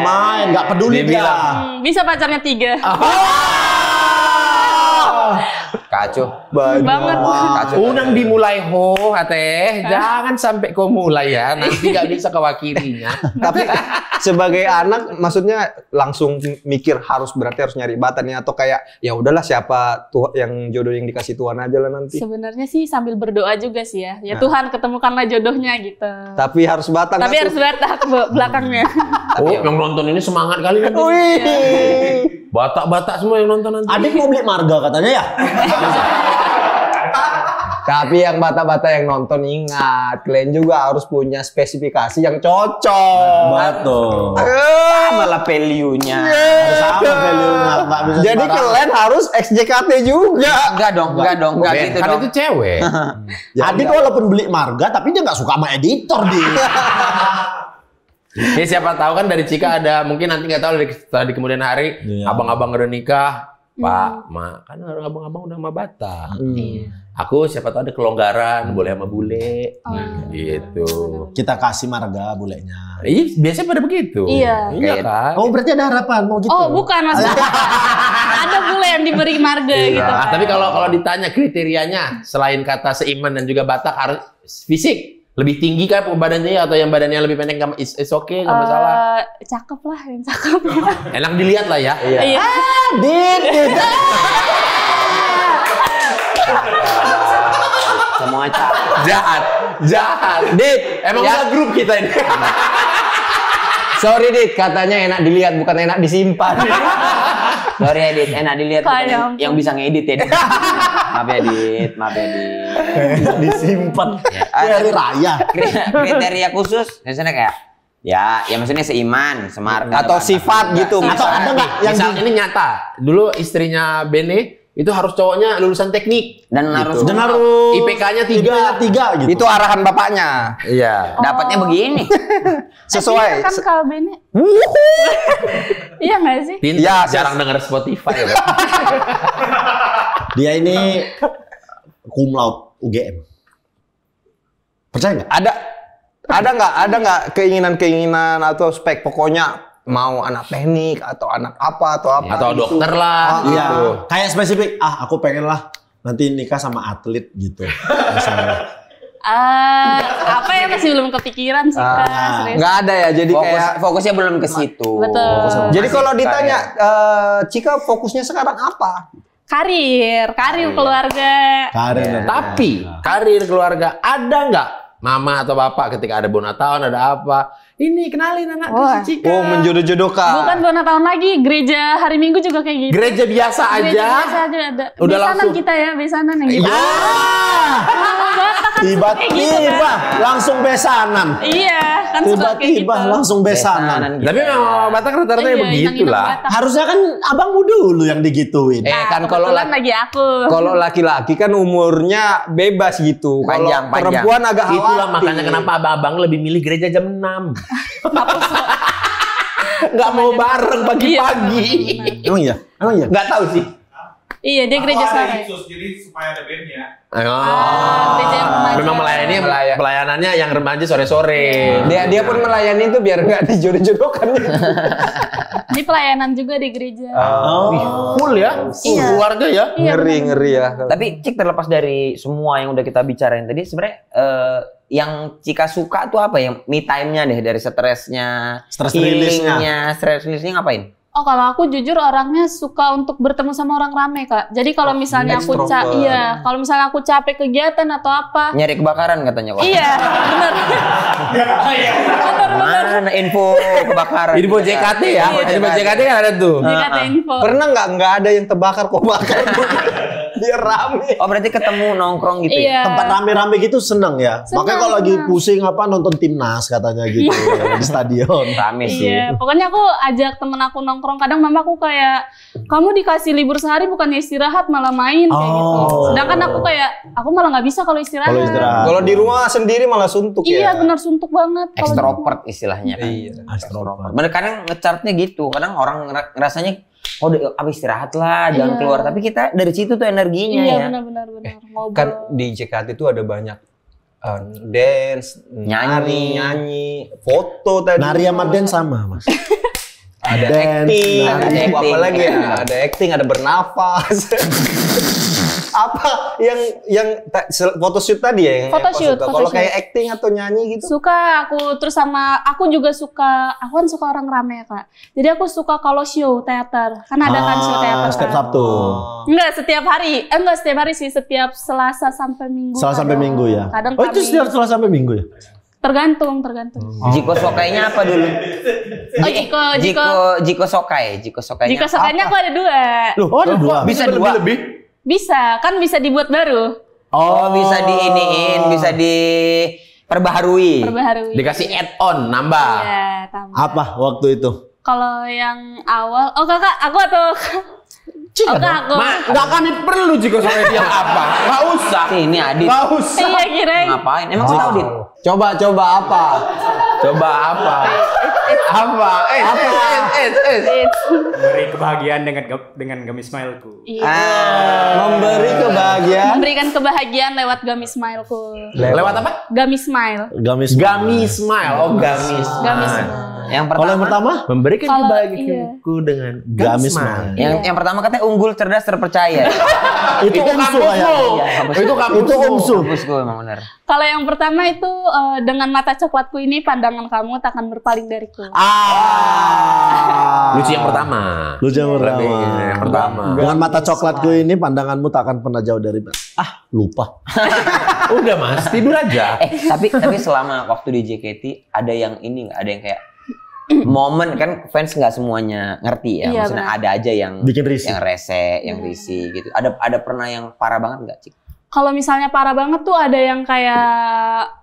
Pemain, nggak peduli Dia dia. bilang, Hmm, bisa pacarnya tiga. [LAUGHS] kacau. Banyak. Banget. Kacau. Unang dimulai ho, teh. Jangan sampai kau mulai ya. Nanti nggak bisa kewakilinya. [LAUGHS] Tapi sebagai anak, maksudnya langsung mikir harus berarti harus nyari batan ya atau kayak ya udahlah siapa tuh yang jodoh yang dikasih Tuhan aja lah nanti. Sebenarnya sih sambil berdoa juga sih ya. Ya Tuhan ketemukanlah jodohnya gitu. Tapi harus batang. Tapi harus be- belakangnya. [LAUGHS] Oh, yang nonton ini semangat kali nanti. Wih. Batak-batak semua yang nonton nanti. Adik mau beli marga katanya ya? [LAUGHS] [LAUGHS] Tapi yang bata-bata yang nonton ingat, kalian juga harus punya spesifikasi yang cocok. Betul. Eh, Malah value-nya. Sama value-nya, Jadi sembarangan. kalian harus XJKT juga. Enggak dong, enggak dong, enggak gitu kan dong. itu cewek. [LAUGHS] [LAUGHS] Adik walaupun beli marga tapi dia nggak suka sama editor dia. Ya siapa tahu kan dari Cika ada mungkin nanti nggak tahu dari di kemudian hari Iya. abang-abang udah nikah, Pak, Ma, kan abang-abang udah sama Batak. Aku siapa tahu ada kelonggaran, boleh sama bule. Oh. Gitu. Kita kasih marga bulenya. Ih, biasanya pada begitu. Iya. Iya kan? Oh berarti ada harapan mau gitu? Oh, bukan maksudnya. [LAUGHS] Ada pula yang diberi marga gitu. Nah, kan. tapi kalau kalau ditanya kriterianya selain kata seiman dan juga Batak harus fisik lebih tinggi kan badannya atau yang badannya lebih pendek nggak is, is okay nggak masalah. Eh, cakep lah yang cakep. [LAUGHS] Enak dilihat lah ya. Iya. Dit, dit. Semua cakep. Jahat, jahat. Dit, emang Ya. udah grup kita ini. [LAUGHS] Sorry Dit, katanya enak dilihat bukan enak disimpan. [LAUGHS] Sorry Edit, enak dilihat bukan Kayak yang, ampun. yang bisa ngedit ya. Maaf ya Dit, maaf ya Dit. disimpan. Ya, hari raya. Kri- kriteria khusus misalnya kayak ya ya maksudnya seiman semarga Atau sifat gitu, Atau ada nggak yang Misal di- ini nyata. Dulu istrinya Bene itu harus cowoknya lulusan teknik. dan harus dan harus IPK-nya tiga. Tiga gitu. Itu arahan bapaknya. Iya. dapatnya begini [LAUGHS] Sesuai. Kan kalau Bene. Iya nggak sih? Pintar, Ya, jarang denger Spotify ya. Dia ini cum laude UGM. Percaya nggak? Ada ada nggak ada nggak keinginan-keinginan atau spek pokoknya mau anak teknik atau anak apa atau apa Atau gitu. dokter lah. Iya. gitu. Kayak spesifik. Ah, aku pengen lah nanti nikah sama atlet gitu. Misalnya. Ah, apa ya masih belum kepikiran sih kak. Ah, serius. nggak ada ya jadi Fokus, kayak fokusnya belum ke situ. Betul. jadi kalau ditanya eh, Cika fokusnya sekarang apa Karir, karir keluarga. Karir. Iya. Tapi karir keluarga ada nggak mama atau bapak ketika ada bonus tahun ada apa? Ini kenalin anak Wah. si Cika. oh menjodoh-jodohkan Bukan dua tahun lagi, gereja hari Minggu juga kayak gitu. Gereja biasa Gereja aja. biasa aja ada. Udah besanan langsung. kita ya, besanan yang gitu. Ah, Tiba-tiba langsung besanan. Iya, kan suka kayak gitu. Tiba-tiba langsung besanan. Besanan gitu tapi ya. memang Batak rata-rata ya Iya, begitu lah. Harusnya kan abangmu dulu yang digituin. eh Nah, kan kalau lagi aku. kalau laki-laki kan umurnya bebas gitu kalau perempuan agak khawatir Itulah makanya kenapa abang-abang lebih milih gereja jam 6. [LAUGHS] Nggak mau bareng pagi-pagi. Emang iya? Emang iya? nggak tahu sih Iya, dia gereja sore. khusus, jadi supaya ada bandnya. Ah, gereja yang remaja. Memang melayani Melayan. pelayanannya yang remaja sore-sore. dia dia pun melayani itu biar nggak dijodoh-jodohkan [LAUGHS] Ini pelayanan juga di gereja. Wih, full ya, full Iya. keluarga ya. Iya, ngeri ngeri ya Tapi Cik terlepas dari semua yang udah kita bicarain tadi, sebenarnya eh, yang Cika suka tuh apa ya? Me time-nya deh dari stresnya, Stress release-nya. healing-nya, stress release-nya ngapain? Oh kalau aku jujur orangnya suka untuk bertemu sama orang rame kak. Jadi kalau misalnya aku ca iya, kalau misalnya aku capek kegiatan atau apa, Nyari kebakaran katanya kok. iya [LAUGHS] benar. Mana info kebakaran? Info JKT ya, Info info JKT kan ada tuh. Dia kata info. pernah nggak nggak ada yang terbakar kok bakar [LAUGHS] biar rame Oh berarti ketemu nongkrong gitu ya? Iya. Tempat rame-rame gitu seneng ya. Senang, Makanya kalau lagi pusing apa nonton timnas katanya gitu di stadion. Rame sih. Iya, pokoknya aku ajak temen aku nongkrong. Kadang mama aku kayak, kamu dikasih libur sehari bukannya istirahat malah main kayak gitu. Oh. Sedangkan aku kayak, aku malah nggak bisa kalau istirahat. Kalau istirahat. kalau di rumah sendiri malah suntuk Iya, ya benar suntuk banget. Extrovert istilahnya kan. Iya. Extrovert. Bener kadang ngechartnya gitu. Kadang orang ngera- ngerasanya oh udah abis istirahat lah, jangan Iya. keluar. Tapi kita dari situ tuh energinya Iya, ya. benar-benar benar. Ngobrol. kan di JKT itu ada banyak uh, dance, Nyanyi. nari, nyanyi, foto tadi. Nari sama dance sama, Mas. [LAUGHS] ada Dance, acting, nari. ada Acting. apa lagi ya? Ada acting, ada bernafas. [LAUGHS] apa yang yang se- photoshoot tadi ya? yang- Photoshoot, suka? Kalau kayak acting atau nyanyi gitu? Suka aku terus sama aku juga suka aku kan suka orang rame ya kak. Jadi aku suka kalau show teater kan ada kan show teater. Ah, setiap kan? Sabtu. Enggak setiap hari, eh, enggak setiap hari sih setiap Selasa sampai Minggu. Selasa sampai kadang. Minggu ya. Kadang Oh itu setiap Selasa sampai Minggu ya? Tergantung, tergantung. Jiko Sokainya apa dulu? Oh Jiko, Jiko, Jiko Jiko Sokai, Jiko Sokainya. Jiko sukanya aku ada dua. Loh, oh ada dua. Bisa dua. Bisa, kan bisa dibuat baru, Oh, bisa diiniin, bisa diperbaharui. perbaharui. Dikasih add-on, nambah. Iya, tambah. Apa waktu itu? Kalau yang awal, oh kakak, aku atau [LAUGHS] oh, kak, aku. Ma, nggak kami perlu jika soalnya dia apa. Nggak usah. Sini Adit. Nggak usah. Iya kirain. Ngapain? Emang kau tahu Dit? Coba coba apa? Coba apa? apa? Eh, apa? Eh, eh, eh. Memberi kebahagiaan dengan dengan gamis smileku. Iya. Memberi kebahagiaan. Memberikan kebahagiaan lewat Gami Smileku. Lewat apa? Gami Smile. Gamis. Gami Smile. Oh, Gamis. Gami Smile. Smile. Yang Kalau yang pertama, pertama? Memberikan Kalau- kebahagiaanku dengan Gamis Gamis Smile. Yang yang pertama katanya unggul, cerdas, terpercaya. [LAUGHS] itu umsu kayak. Iya, kampus. Itu kampus. Itu umsu. Kampusku emang bener. Kalau yang pertama itu eh, dengan mata coklatku ini pandangan kamu takkan berpaling dariku. Ah. Lucu yang pertama. Lucu yang pertama. Lebih yang pertama. Dengan mata coklatku ini pandanganmu tak akan pernah jauh dari ah lupa. [LAUGHS] Udah mas, tidur aja. Eh, tapi tapi selama waktu di JKT ada yang ini nggak? Ada yang kayak [CLEARS THROAT] momen kan fans nggak semuanya ngerti ya. Iya, Maksudnya ada aja yang Bikin risih. yang rese, yang risih gitu. Ada ada pernah yang parah banget nggak, Cik? Kalau misalnya parah banget tuh ada yang kayak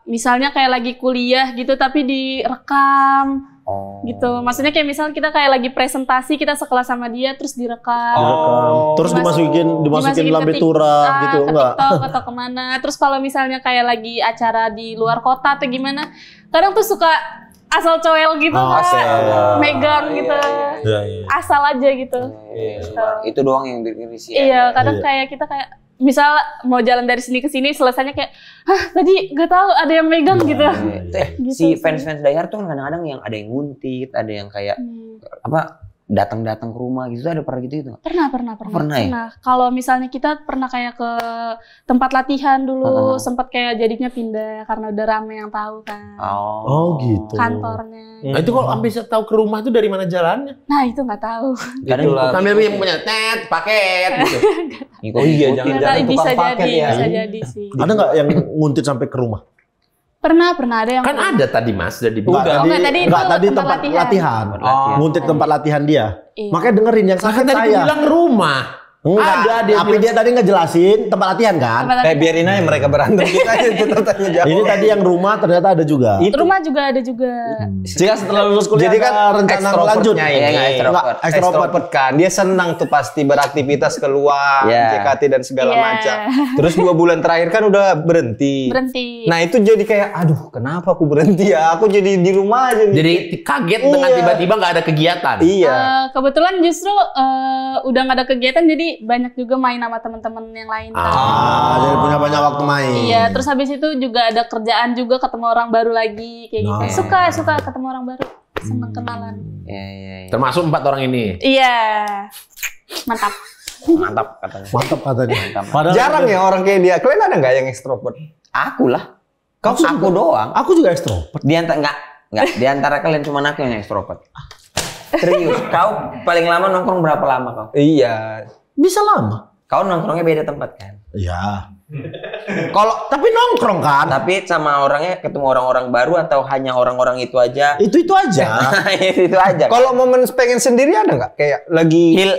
misalnya kayak lagi kuliah gitu tapi direkam Oh. gitu. Maksudnya kayak misal kita kayak lagi presentasi kita sekelas sama dia terus direkam. Direkam. Terus Dimasuk- dimasukin dimasukin dimasukin lambe tura ah, gitu ke enggak? TikTok atau ke mana. Terus kalau misalnya kayak lagi acara di luar kota atau gimana, kadang tuh suka asal coel gitu Oh, Kak. asal. megang gitu, Iya, iya. asal aja gitu. Iya, Itu doang yang bikin risih. ya. Iya, kadang Iya. kayak kita kayak misal mau jalan dari sini ke sini selesainya kayak hah tadi nggak tahu ada yang megang gitu. [LAUGHS] Eh, Gitu si fans-fans Hard tuh kadang-kadang yang ada yang nguntit, ada yang kayak Hmm. apa datang-datang ke rumah gitu ada pernah gitu itu. Pernah, pernah, pernah. Pernah ya? Kalau misalnya kita pernah kayak ke tempat latihan dulu, sempat kayak jadinya pindah karena udah rame yang tahu kan. Oh gitu. Kantornya. Nah, itu kalau sampai tahu ke rumah itu dari mana jalannya? Nah, itu nggak tahu. Kadang. Sambil yang punya tet, paket gitu. [LAUGHS] Oh iya, ngikutin. jangan- Nggak tahu, tukang bisa paket jadi, ya. bisa jadi sih. Ada nggak yang nguntit sampai ke rumah? Pernah, pernah ada yang Kan ada tadi Mas, udah di Enggak, Enggak, tadi, tadi itu enggak, tadi tempat tempat latihan. latihan. Tempat latihan. Nguntit tempat latihan dia. Iya. Makanya dengerin yang Kan sakit tadi saya. bilang rumah. Enggak, Ada, dia tapi bilang- dia tadi ngejelasin tempat latihan kan. Tempat Eh latihan. biarin aja mereka berantem kita tanya jawab. Ini tadi yang rumah ternyata ada juga. Itu. Rumah juga ada juga. Jika setelah lulus kuliah Jadi kan rencana lanjut. extrovertnya ini. Iya, nggak extrovert. Enggak. Extrovert kan, dia senang tuh pasti beraktivitas keluar, Iya. JKT dan segala Iya. macam. Terus dua bulan terakhir kan udah berhenti. Berhenti. Nah itu jadi kayak, aduh kenapa aku berhenti ya? Aku jadi di rumah aja nih. Jadi kaget dengan Iya. tiba-tiba nggak ada kegiatan. iya. Eh, kebetulan justru eh, udah nggak ada kegiatan jadi banyak juga main sama teman-teman yang lain kan. Ah, jadi punya banyak waktu main. Iya, terus habis itu juga ada kerjaan juga ketemu orang baru lagi kayak gitu. Nah. Suka, suka ketemu orang baru. Seneng kenalan. Iya, iya, iya. Termasuk empat orang ini. Iya. Mantap. Mantap katanya. Mantap katanya. Mantap. Padahal Jarang ya orang kayak dia. Kalian ada nggak yang ekstrovert? Aku lah. Kau Kau aku doang. Aku juga ekstrovert. Di antara enggak enggak di antara kalian cuma aku yang ekstrovert. Serius, kau paling lama nongkrong berapa lama kau? Iya. Bisa lama. Kau nongkrongnya beda tempat kan? Iya. Kalau tapi nongkrong kan? Tapi sama orangnya ketemu orang-orang baru atau hanya orang-orang itu aja? Itu itu aja. [LAUGHS] itu aja. Kalau momen pengen sendiri ada nggak? Kayak lagi Hil,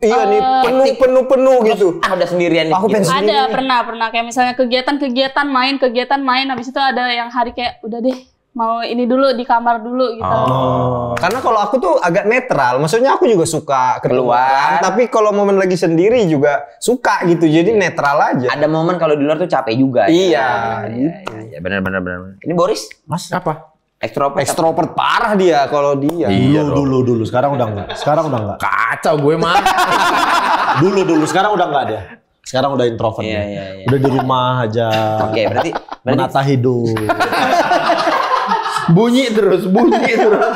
iya nih Eh, penuh penuh penuh gitu. ah udah sendirian nih. Aku pengen gitu. sendiri. Ada pernah pernah kayak misalnya kegiatan-kegiatan main, kegiatan main habis itu ada yang hari kayak udah deh mau ini dulu di kamar dulu gitu. Oh. Karena kalau aku tuh agak netral, maksudnya aku juga suka Keluar. tapi kalau momen lagi sendiri juga suka gitu, jadi netral aja. Ada momen kalau di luar tuh capek juga. Iya, Iya, iya, iya, benar benar benar. Ini Boris Mas, Apa? ekstrovert. Ekstrovert parah dia kalau dia. Iya dulu dulu dulu sekarang udah enggak. Sekarang udah enggak. Kacau gue mah. [LAUGHS] Dulu dulu sekarang udah enggak dia. Sekarang udah introvert. Iya, iya, iya. Udah di rumah aja. Oke, berarti berarti Menata hidup. [LAUGHS] bunyi terus, bunyi [LAUGHS] terus.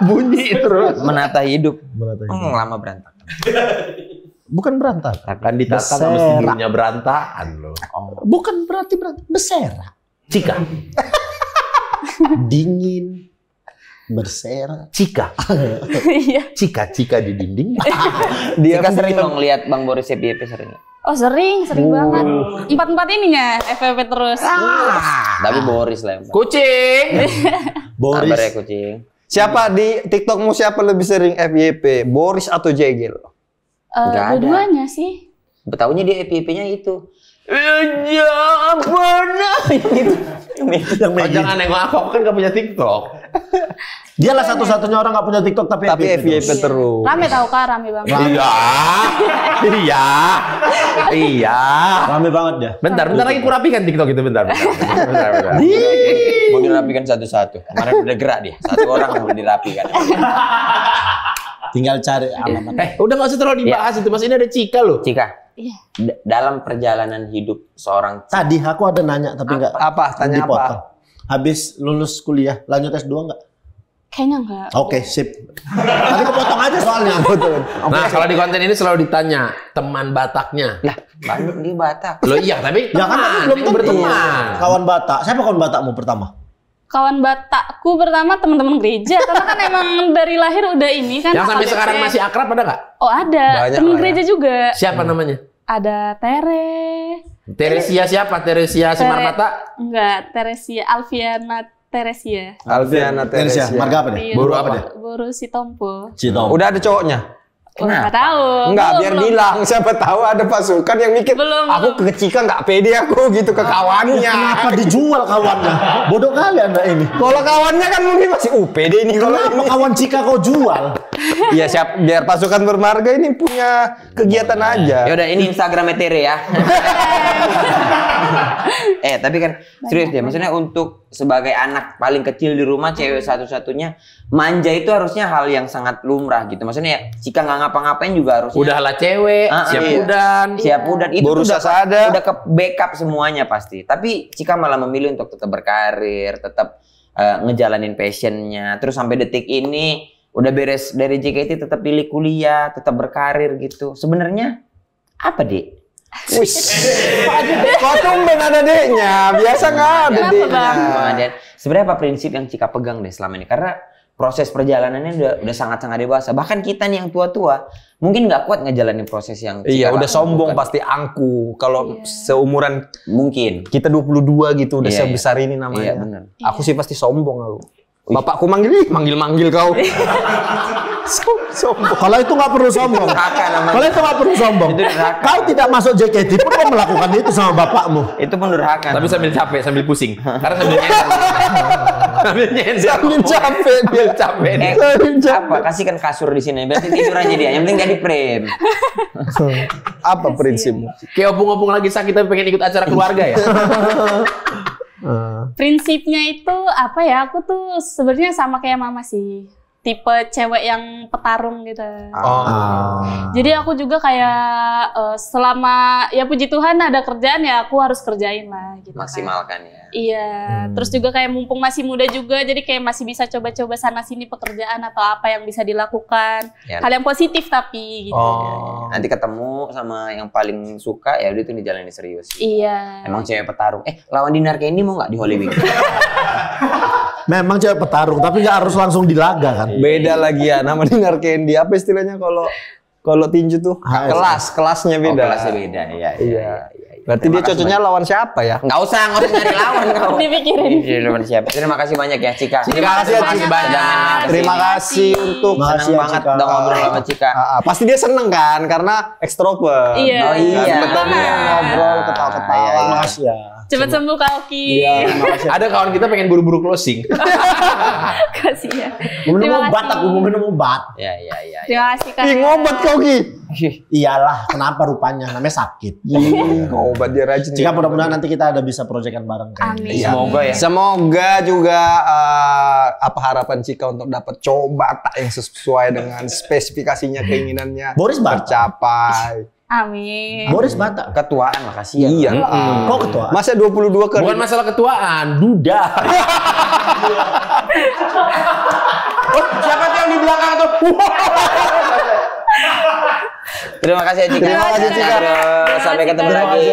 Bunyi terus. menata hidup. Menata hidup. Hmm, lama berantakan. [LAUGHS] Bukan berantakan. Akan ditata sama tidurnya berantakan loh. Bukan berarti berantakan. Bersera. Cika, [LAUGHS] Dingin. Bersera. cika, Iya. cika, cika di dinding. Dia kan sering dong lihat Bang Boris FYP sering. Oh sering, sering banget. Empat-empat ininya FVP terus. Tapi Boris lah yang Kucing. [LAUGHS] Sabar ya Boris. kucing. Siapa di TikTokmu siapa lebih sering FYP, Boris atau Jegel? Eh, Nggak ada. Dua-duanya sih. Betahunya dia FYP-nya itu. Ya pernah [LAUGHS] itu. Yang Oh, Maggie. jangan nengok aku, aku kan gak punya TikTok. Dialah satu-satunya orang nggak punya TikTok tapi, Tapi FYP terus. terus. Rame tau kak, rame banget. Iya, iya, iya. Rame banget dia. Bentar, bentar lagi kurapikan TikTok itu bentar, bentar, bentar, bentar, bentar. Mau dirapikan satu-satu. Kemarin udah gerak dia. Satu orang mau dirapikan. [LAUGHS] Tinggal cari alamat. Eh, udah gak usah terlalu dibahas itu, mas. Ini ada Cika loh. Cika, Iya. dalam perjalanan hidup seorang Tadi aku ada nanya tapi nggak Apa? Tanya dipotong. apa? Habis lulus kuliah, lanjut S2 nggak? Kayaknya enggak. Oke, sip. Tadi kepotong aja soalnya. Betul. Nah, kalau di konten ini selalu ditanya teman Bataknya. lah banyak di Batak. Lo iya, tapi Ya kan teman, belum tentu. berteman. Kawan Batak. Siapa kawan Batakmu pertama? Kawan Batakku pertama teman-teman gereja karena kan emang dari lahir udah ini kan. Yang sampai sekarang masih akrab ada nggak? Oh ada, lah ya. gereja juga. Siapa namanya? Ada Tere. Teresia siapa? Teresia Tere- Simarmata? Enggak, Teresia, Alfiana Teresia. Alfiana Teresia. Teresia. Marga apa deh? Iya. Boru apa dia? Boru si Tompo. Udah ada cowoknya? Oh, enggak tahu. Enggak, Belum, biar belum. bilang. Siapa tahu ada pasukan yang mikir, Belum, aku belum. ke Cika nggak pede aku gitu ke kawannya. Kenapa dijual kawannya? Bodoh kali anda ini. Kalau kawannya kan mungkin masih UPD ini kalau Kenapa kawan [LAUGHS] Cika kau jual? Iya siap, biar pasukan bermarga ini punya kegiatan aja. Ya udah ini Instagram Tere ya. [LAUGHS] [LAUGHS] [LAUGHS] eh tapi kan serius deh, maksudnya untuk sebagai anak paling kecil di rumah cewek satu-satunya manja itu harusnya hal yang sangat lumrah gitu. Maksudnya ya jika nggak ngapa-ngapain juga harusnya Udahlah cewek, Ah, siap iya. udan. siap udah itu udah, sasada. udah ke backup semuanya pasti. Tapi Cika malah memilih untuk tetap berkarir, tetap eh, ngejalanin passionnya. Terus sampai detik ini udah beres dari JKT tetap pilih kuliah, tetap berkarir gitu. Sebenarnya apa dek? Wis. Kok tumben ada deknya? Biasa nggak ada deknya. Sebenarnya apa prinsip yang Cika pegang deh selama ini? Karena proses perjalanannya udah udah sangat-sangat dewasa. Bahkan kita nih yang tua-tua mungkin nggak kuat ngejalanin proses yang Cika Iya, udah sombong pasti angku. Kalau seumuran Mungkin. kita 22 gitu udah Iya, iya. sebesar ini Iya namanya. benar. Aku sih pasti sombong aku. Bapakku manggil, manggil-manggil kau. [LAUGHS] Som- sombong. Kalau itu nggak perlu sombong. Kalau itu nggak perlu sombong. Kau tidak masuk JKT pun kau melakukan itu sama bapakmu. Itu pun durhaka. Tapi sambil capek, sambil pusing. Karena sambil nyender. [LAUGHS] sambil nyender. Sambil capek dia. capek. Eh, Sambil capek. apa? Kasihkan kasur di sini. Berarti tidur aja dia. Yang penting dia di frame. [LAUGHS] Apa prinsipmu? Kayak opung-opung lagi sakit tapi pengen ikut acara keluarga ya. [LAUGHS] Prinsipnya itu apa ya? Aku tuh sebenarnya sama kayak mama sih. Tipe cewek yang petarung gitu. Oh. Jadi aku juga kayak eh, selama ya puji Tuhan ada kerjaan ya aku harus kerjain lah gitu. kan. Maksimalkan ya. Iya, terus juga kayak mumpung masih muda juga, jadi kayak masih bisa coba-coba sana sini pekerjaan atau apa yang bisa dilakukan. Ya. Hal yang positif tapi gitu. Oh. Nanti ketemu sama yang paling suka ya udah itu dijalani serius. Iya. Emang cewek petarung. Eh, lawan Dinar Candy mau nggak di Holy Wing? [LAUGHS] Memang cewek petarung, tapi nggak harus langsung di laga kan. Beda lagi ya nama Dinar Candy. Apa istilahnya kalau kalau tinju tuh? Ah, Kelas, kelasnya Oh, beda. kelasnya beda. Iya, iya. Iya. iya, iya. Berarti Terima dia kasih cocoknya lawan siapa ya? Nggak usah, nggak usah nyari lawan [LAUGHS] kau. Dipikirin. Iya, lawan siapa? Terima kasih banyak ya, Cika. Terima kasih ya, Cika. Jangan Terima kasih untuk Senang ya, banget Cika. udah ngobrol sama Cika. Ah, ah, pasti dia seneng kan karena ekstrovert. Iya. Oh iya. Ketemu ngobrol ketawa-ketawa. Iya, iya. Makasih ya. Cepet sembuh Kak Oki. Iya. Ada kawan kita pengen buru-buru closing. [LAUGHS] Kasih ya. Mau minum obat aku, mau minum obat. Ya, ya, ya. Terima kasih Kak. Ih, ngobat kau Ki. [LAUGHS] Iyalah, kenapa rupanya? Namanya sakit. Ngobat dia rajin. Jika mudah-mudahan nanti kita ada bisa proyekan bareng kan. Amin. Iya. Semoga ya. Semoga juga eh, apa harapan Cika untuk dapat coba tak yang sesuai dengan spesifikasinya keinginannya Boris tercapai. Amin. Boris Batak. Ketuaan, makasih ya. Iya. Kok ketua? Masa 22 ke Bukan masalah ketuaan, duda. [LAUGHS] Oh, siapa tuh yang di belakang tuh? Terima kasih ya Cika. Terima kasih, Cika. Terus, Sampai ketemu lagi.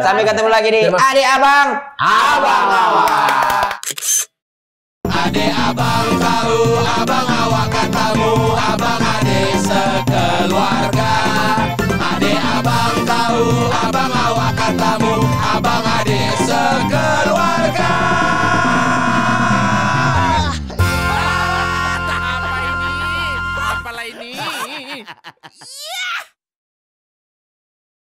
Sampai ketemu lagi di Terima- Adik Abang. Abang Awak. Apalah ini?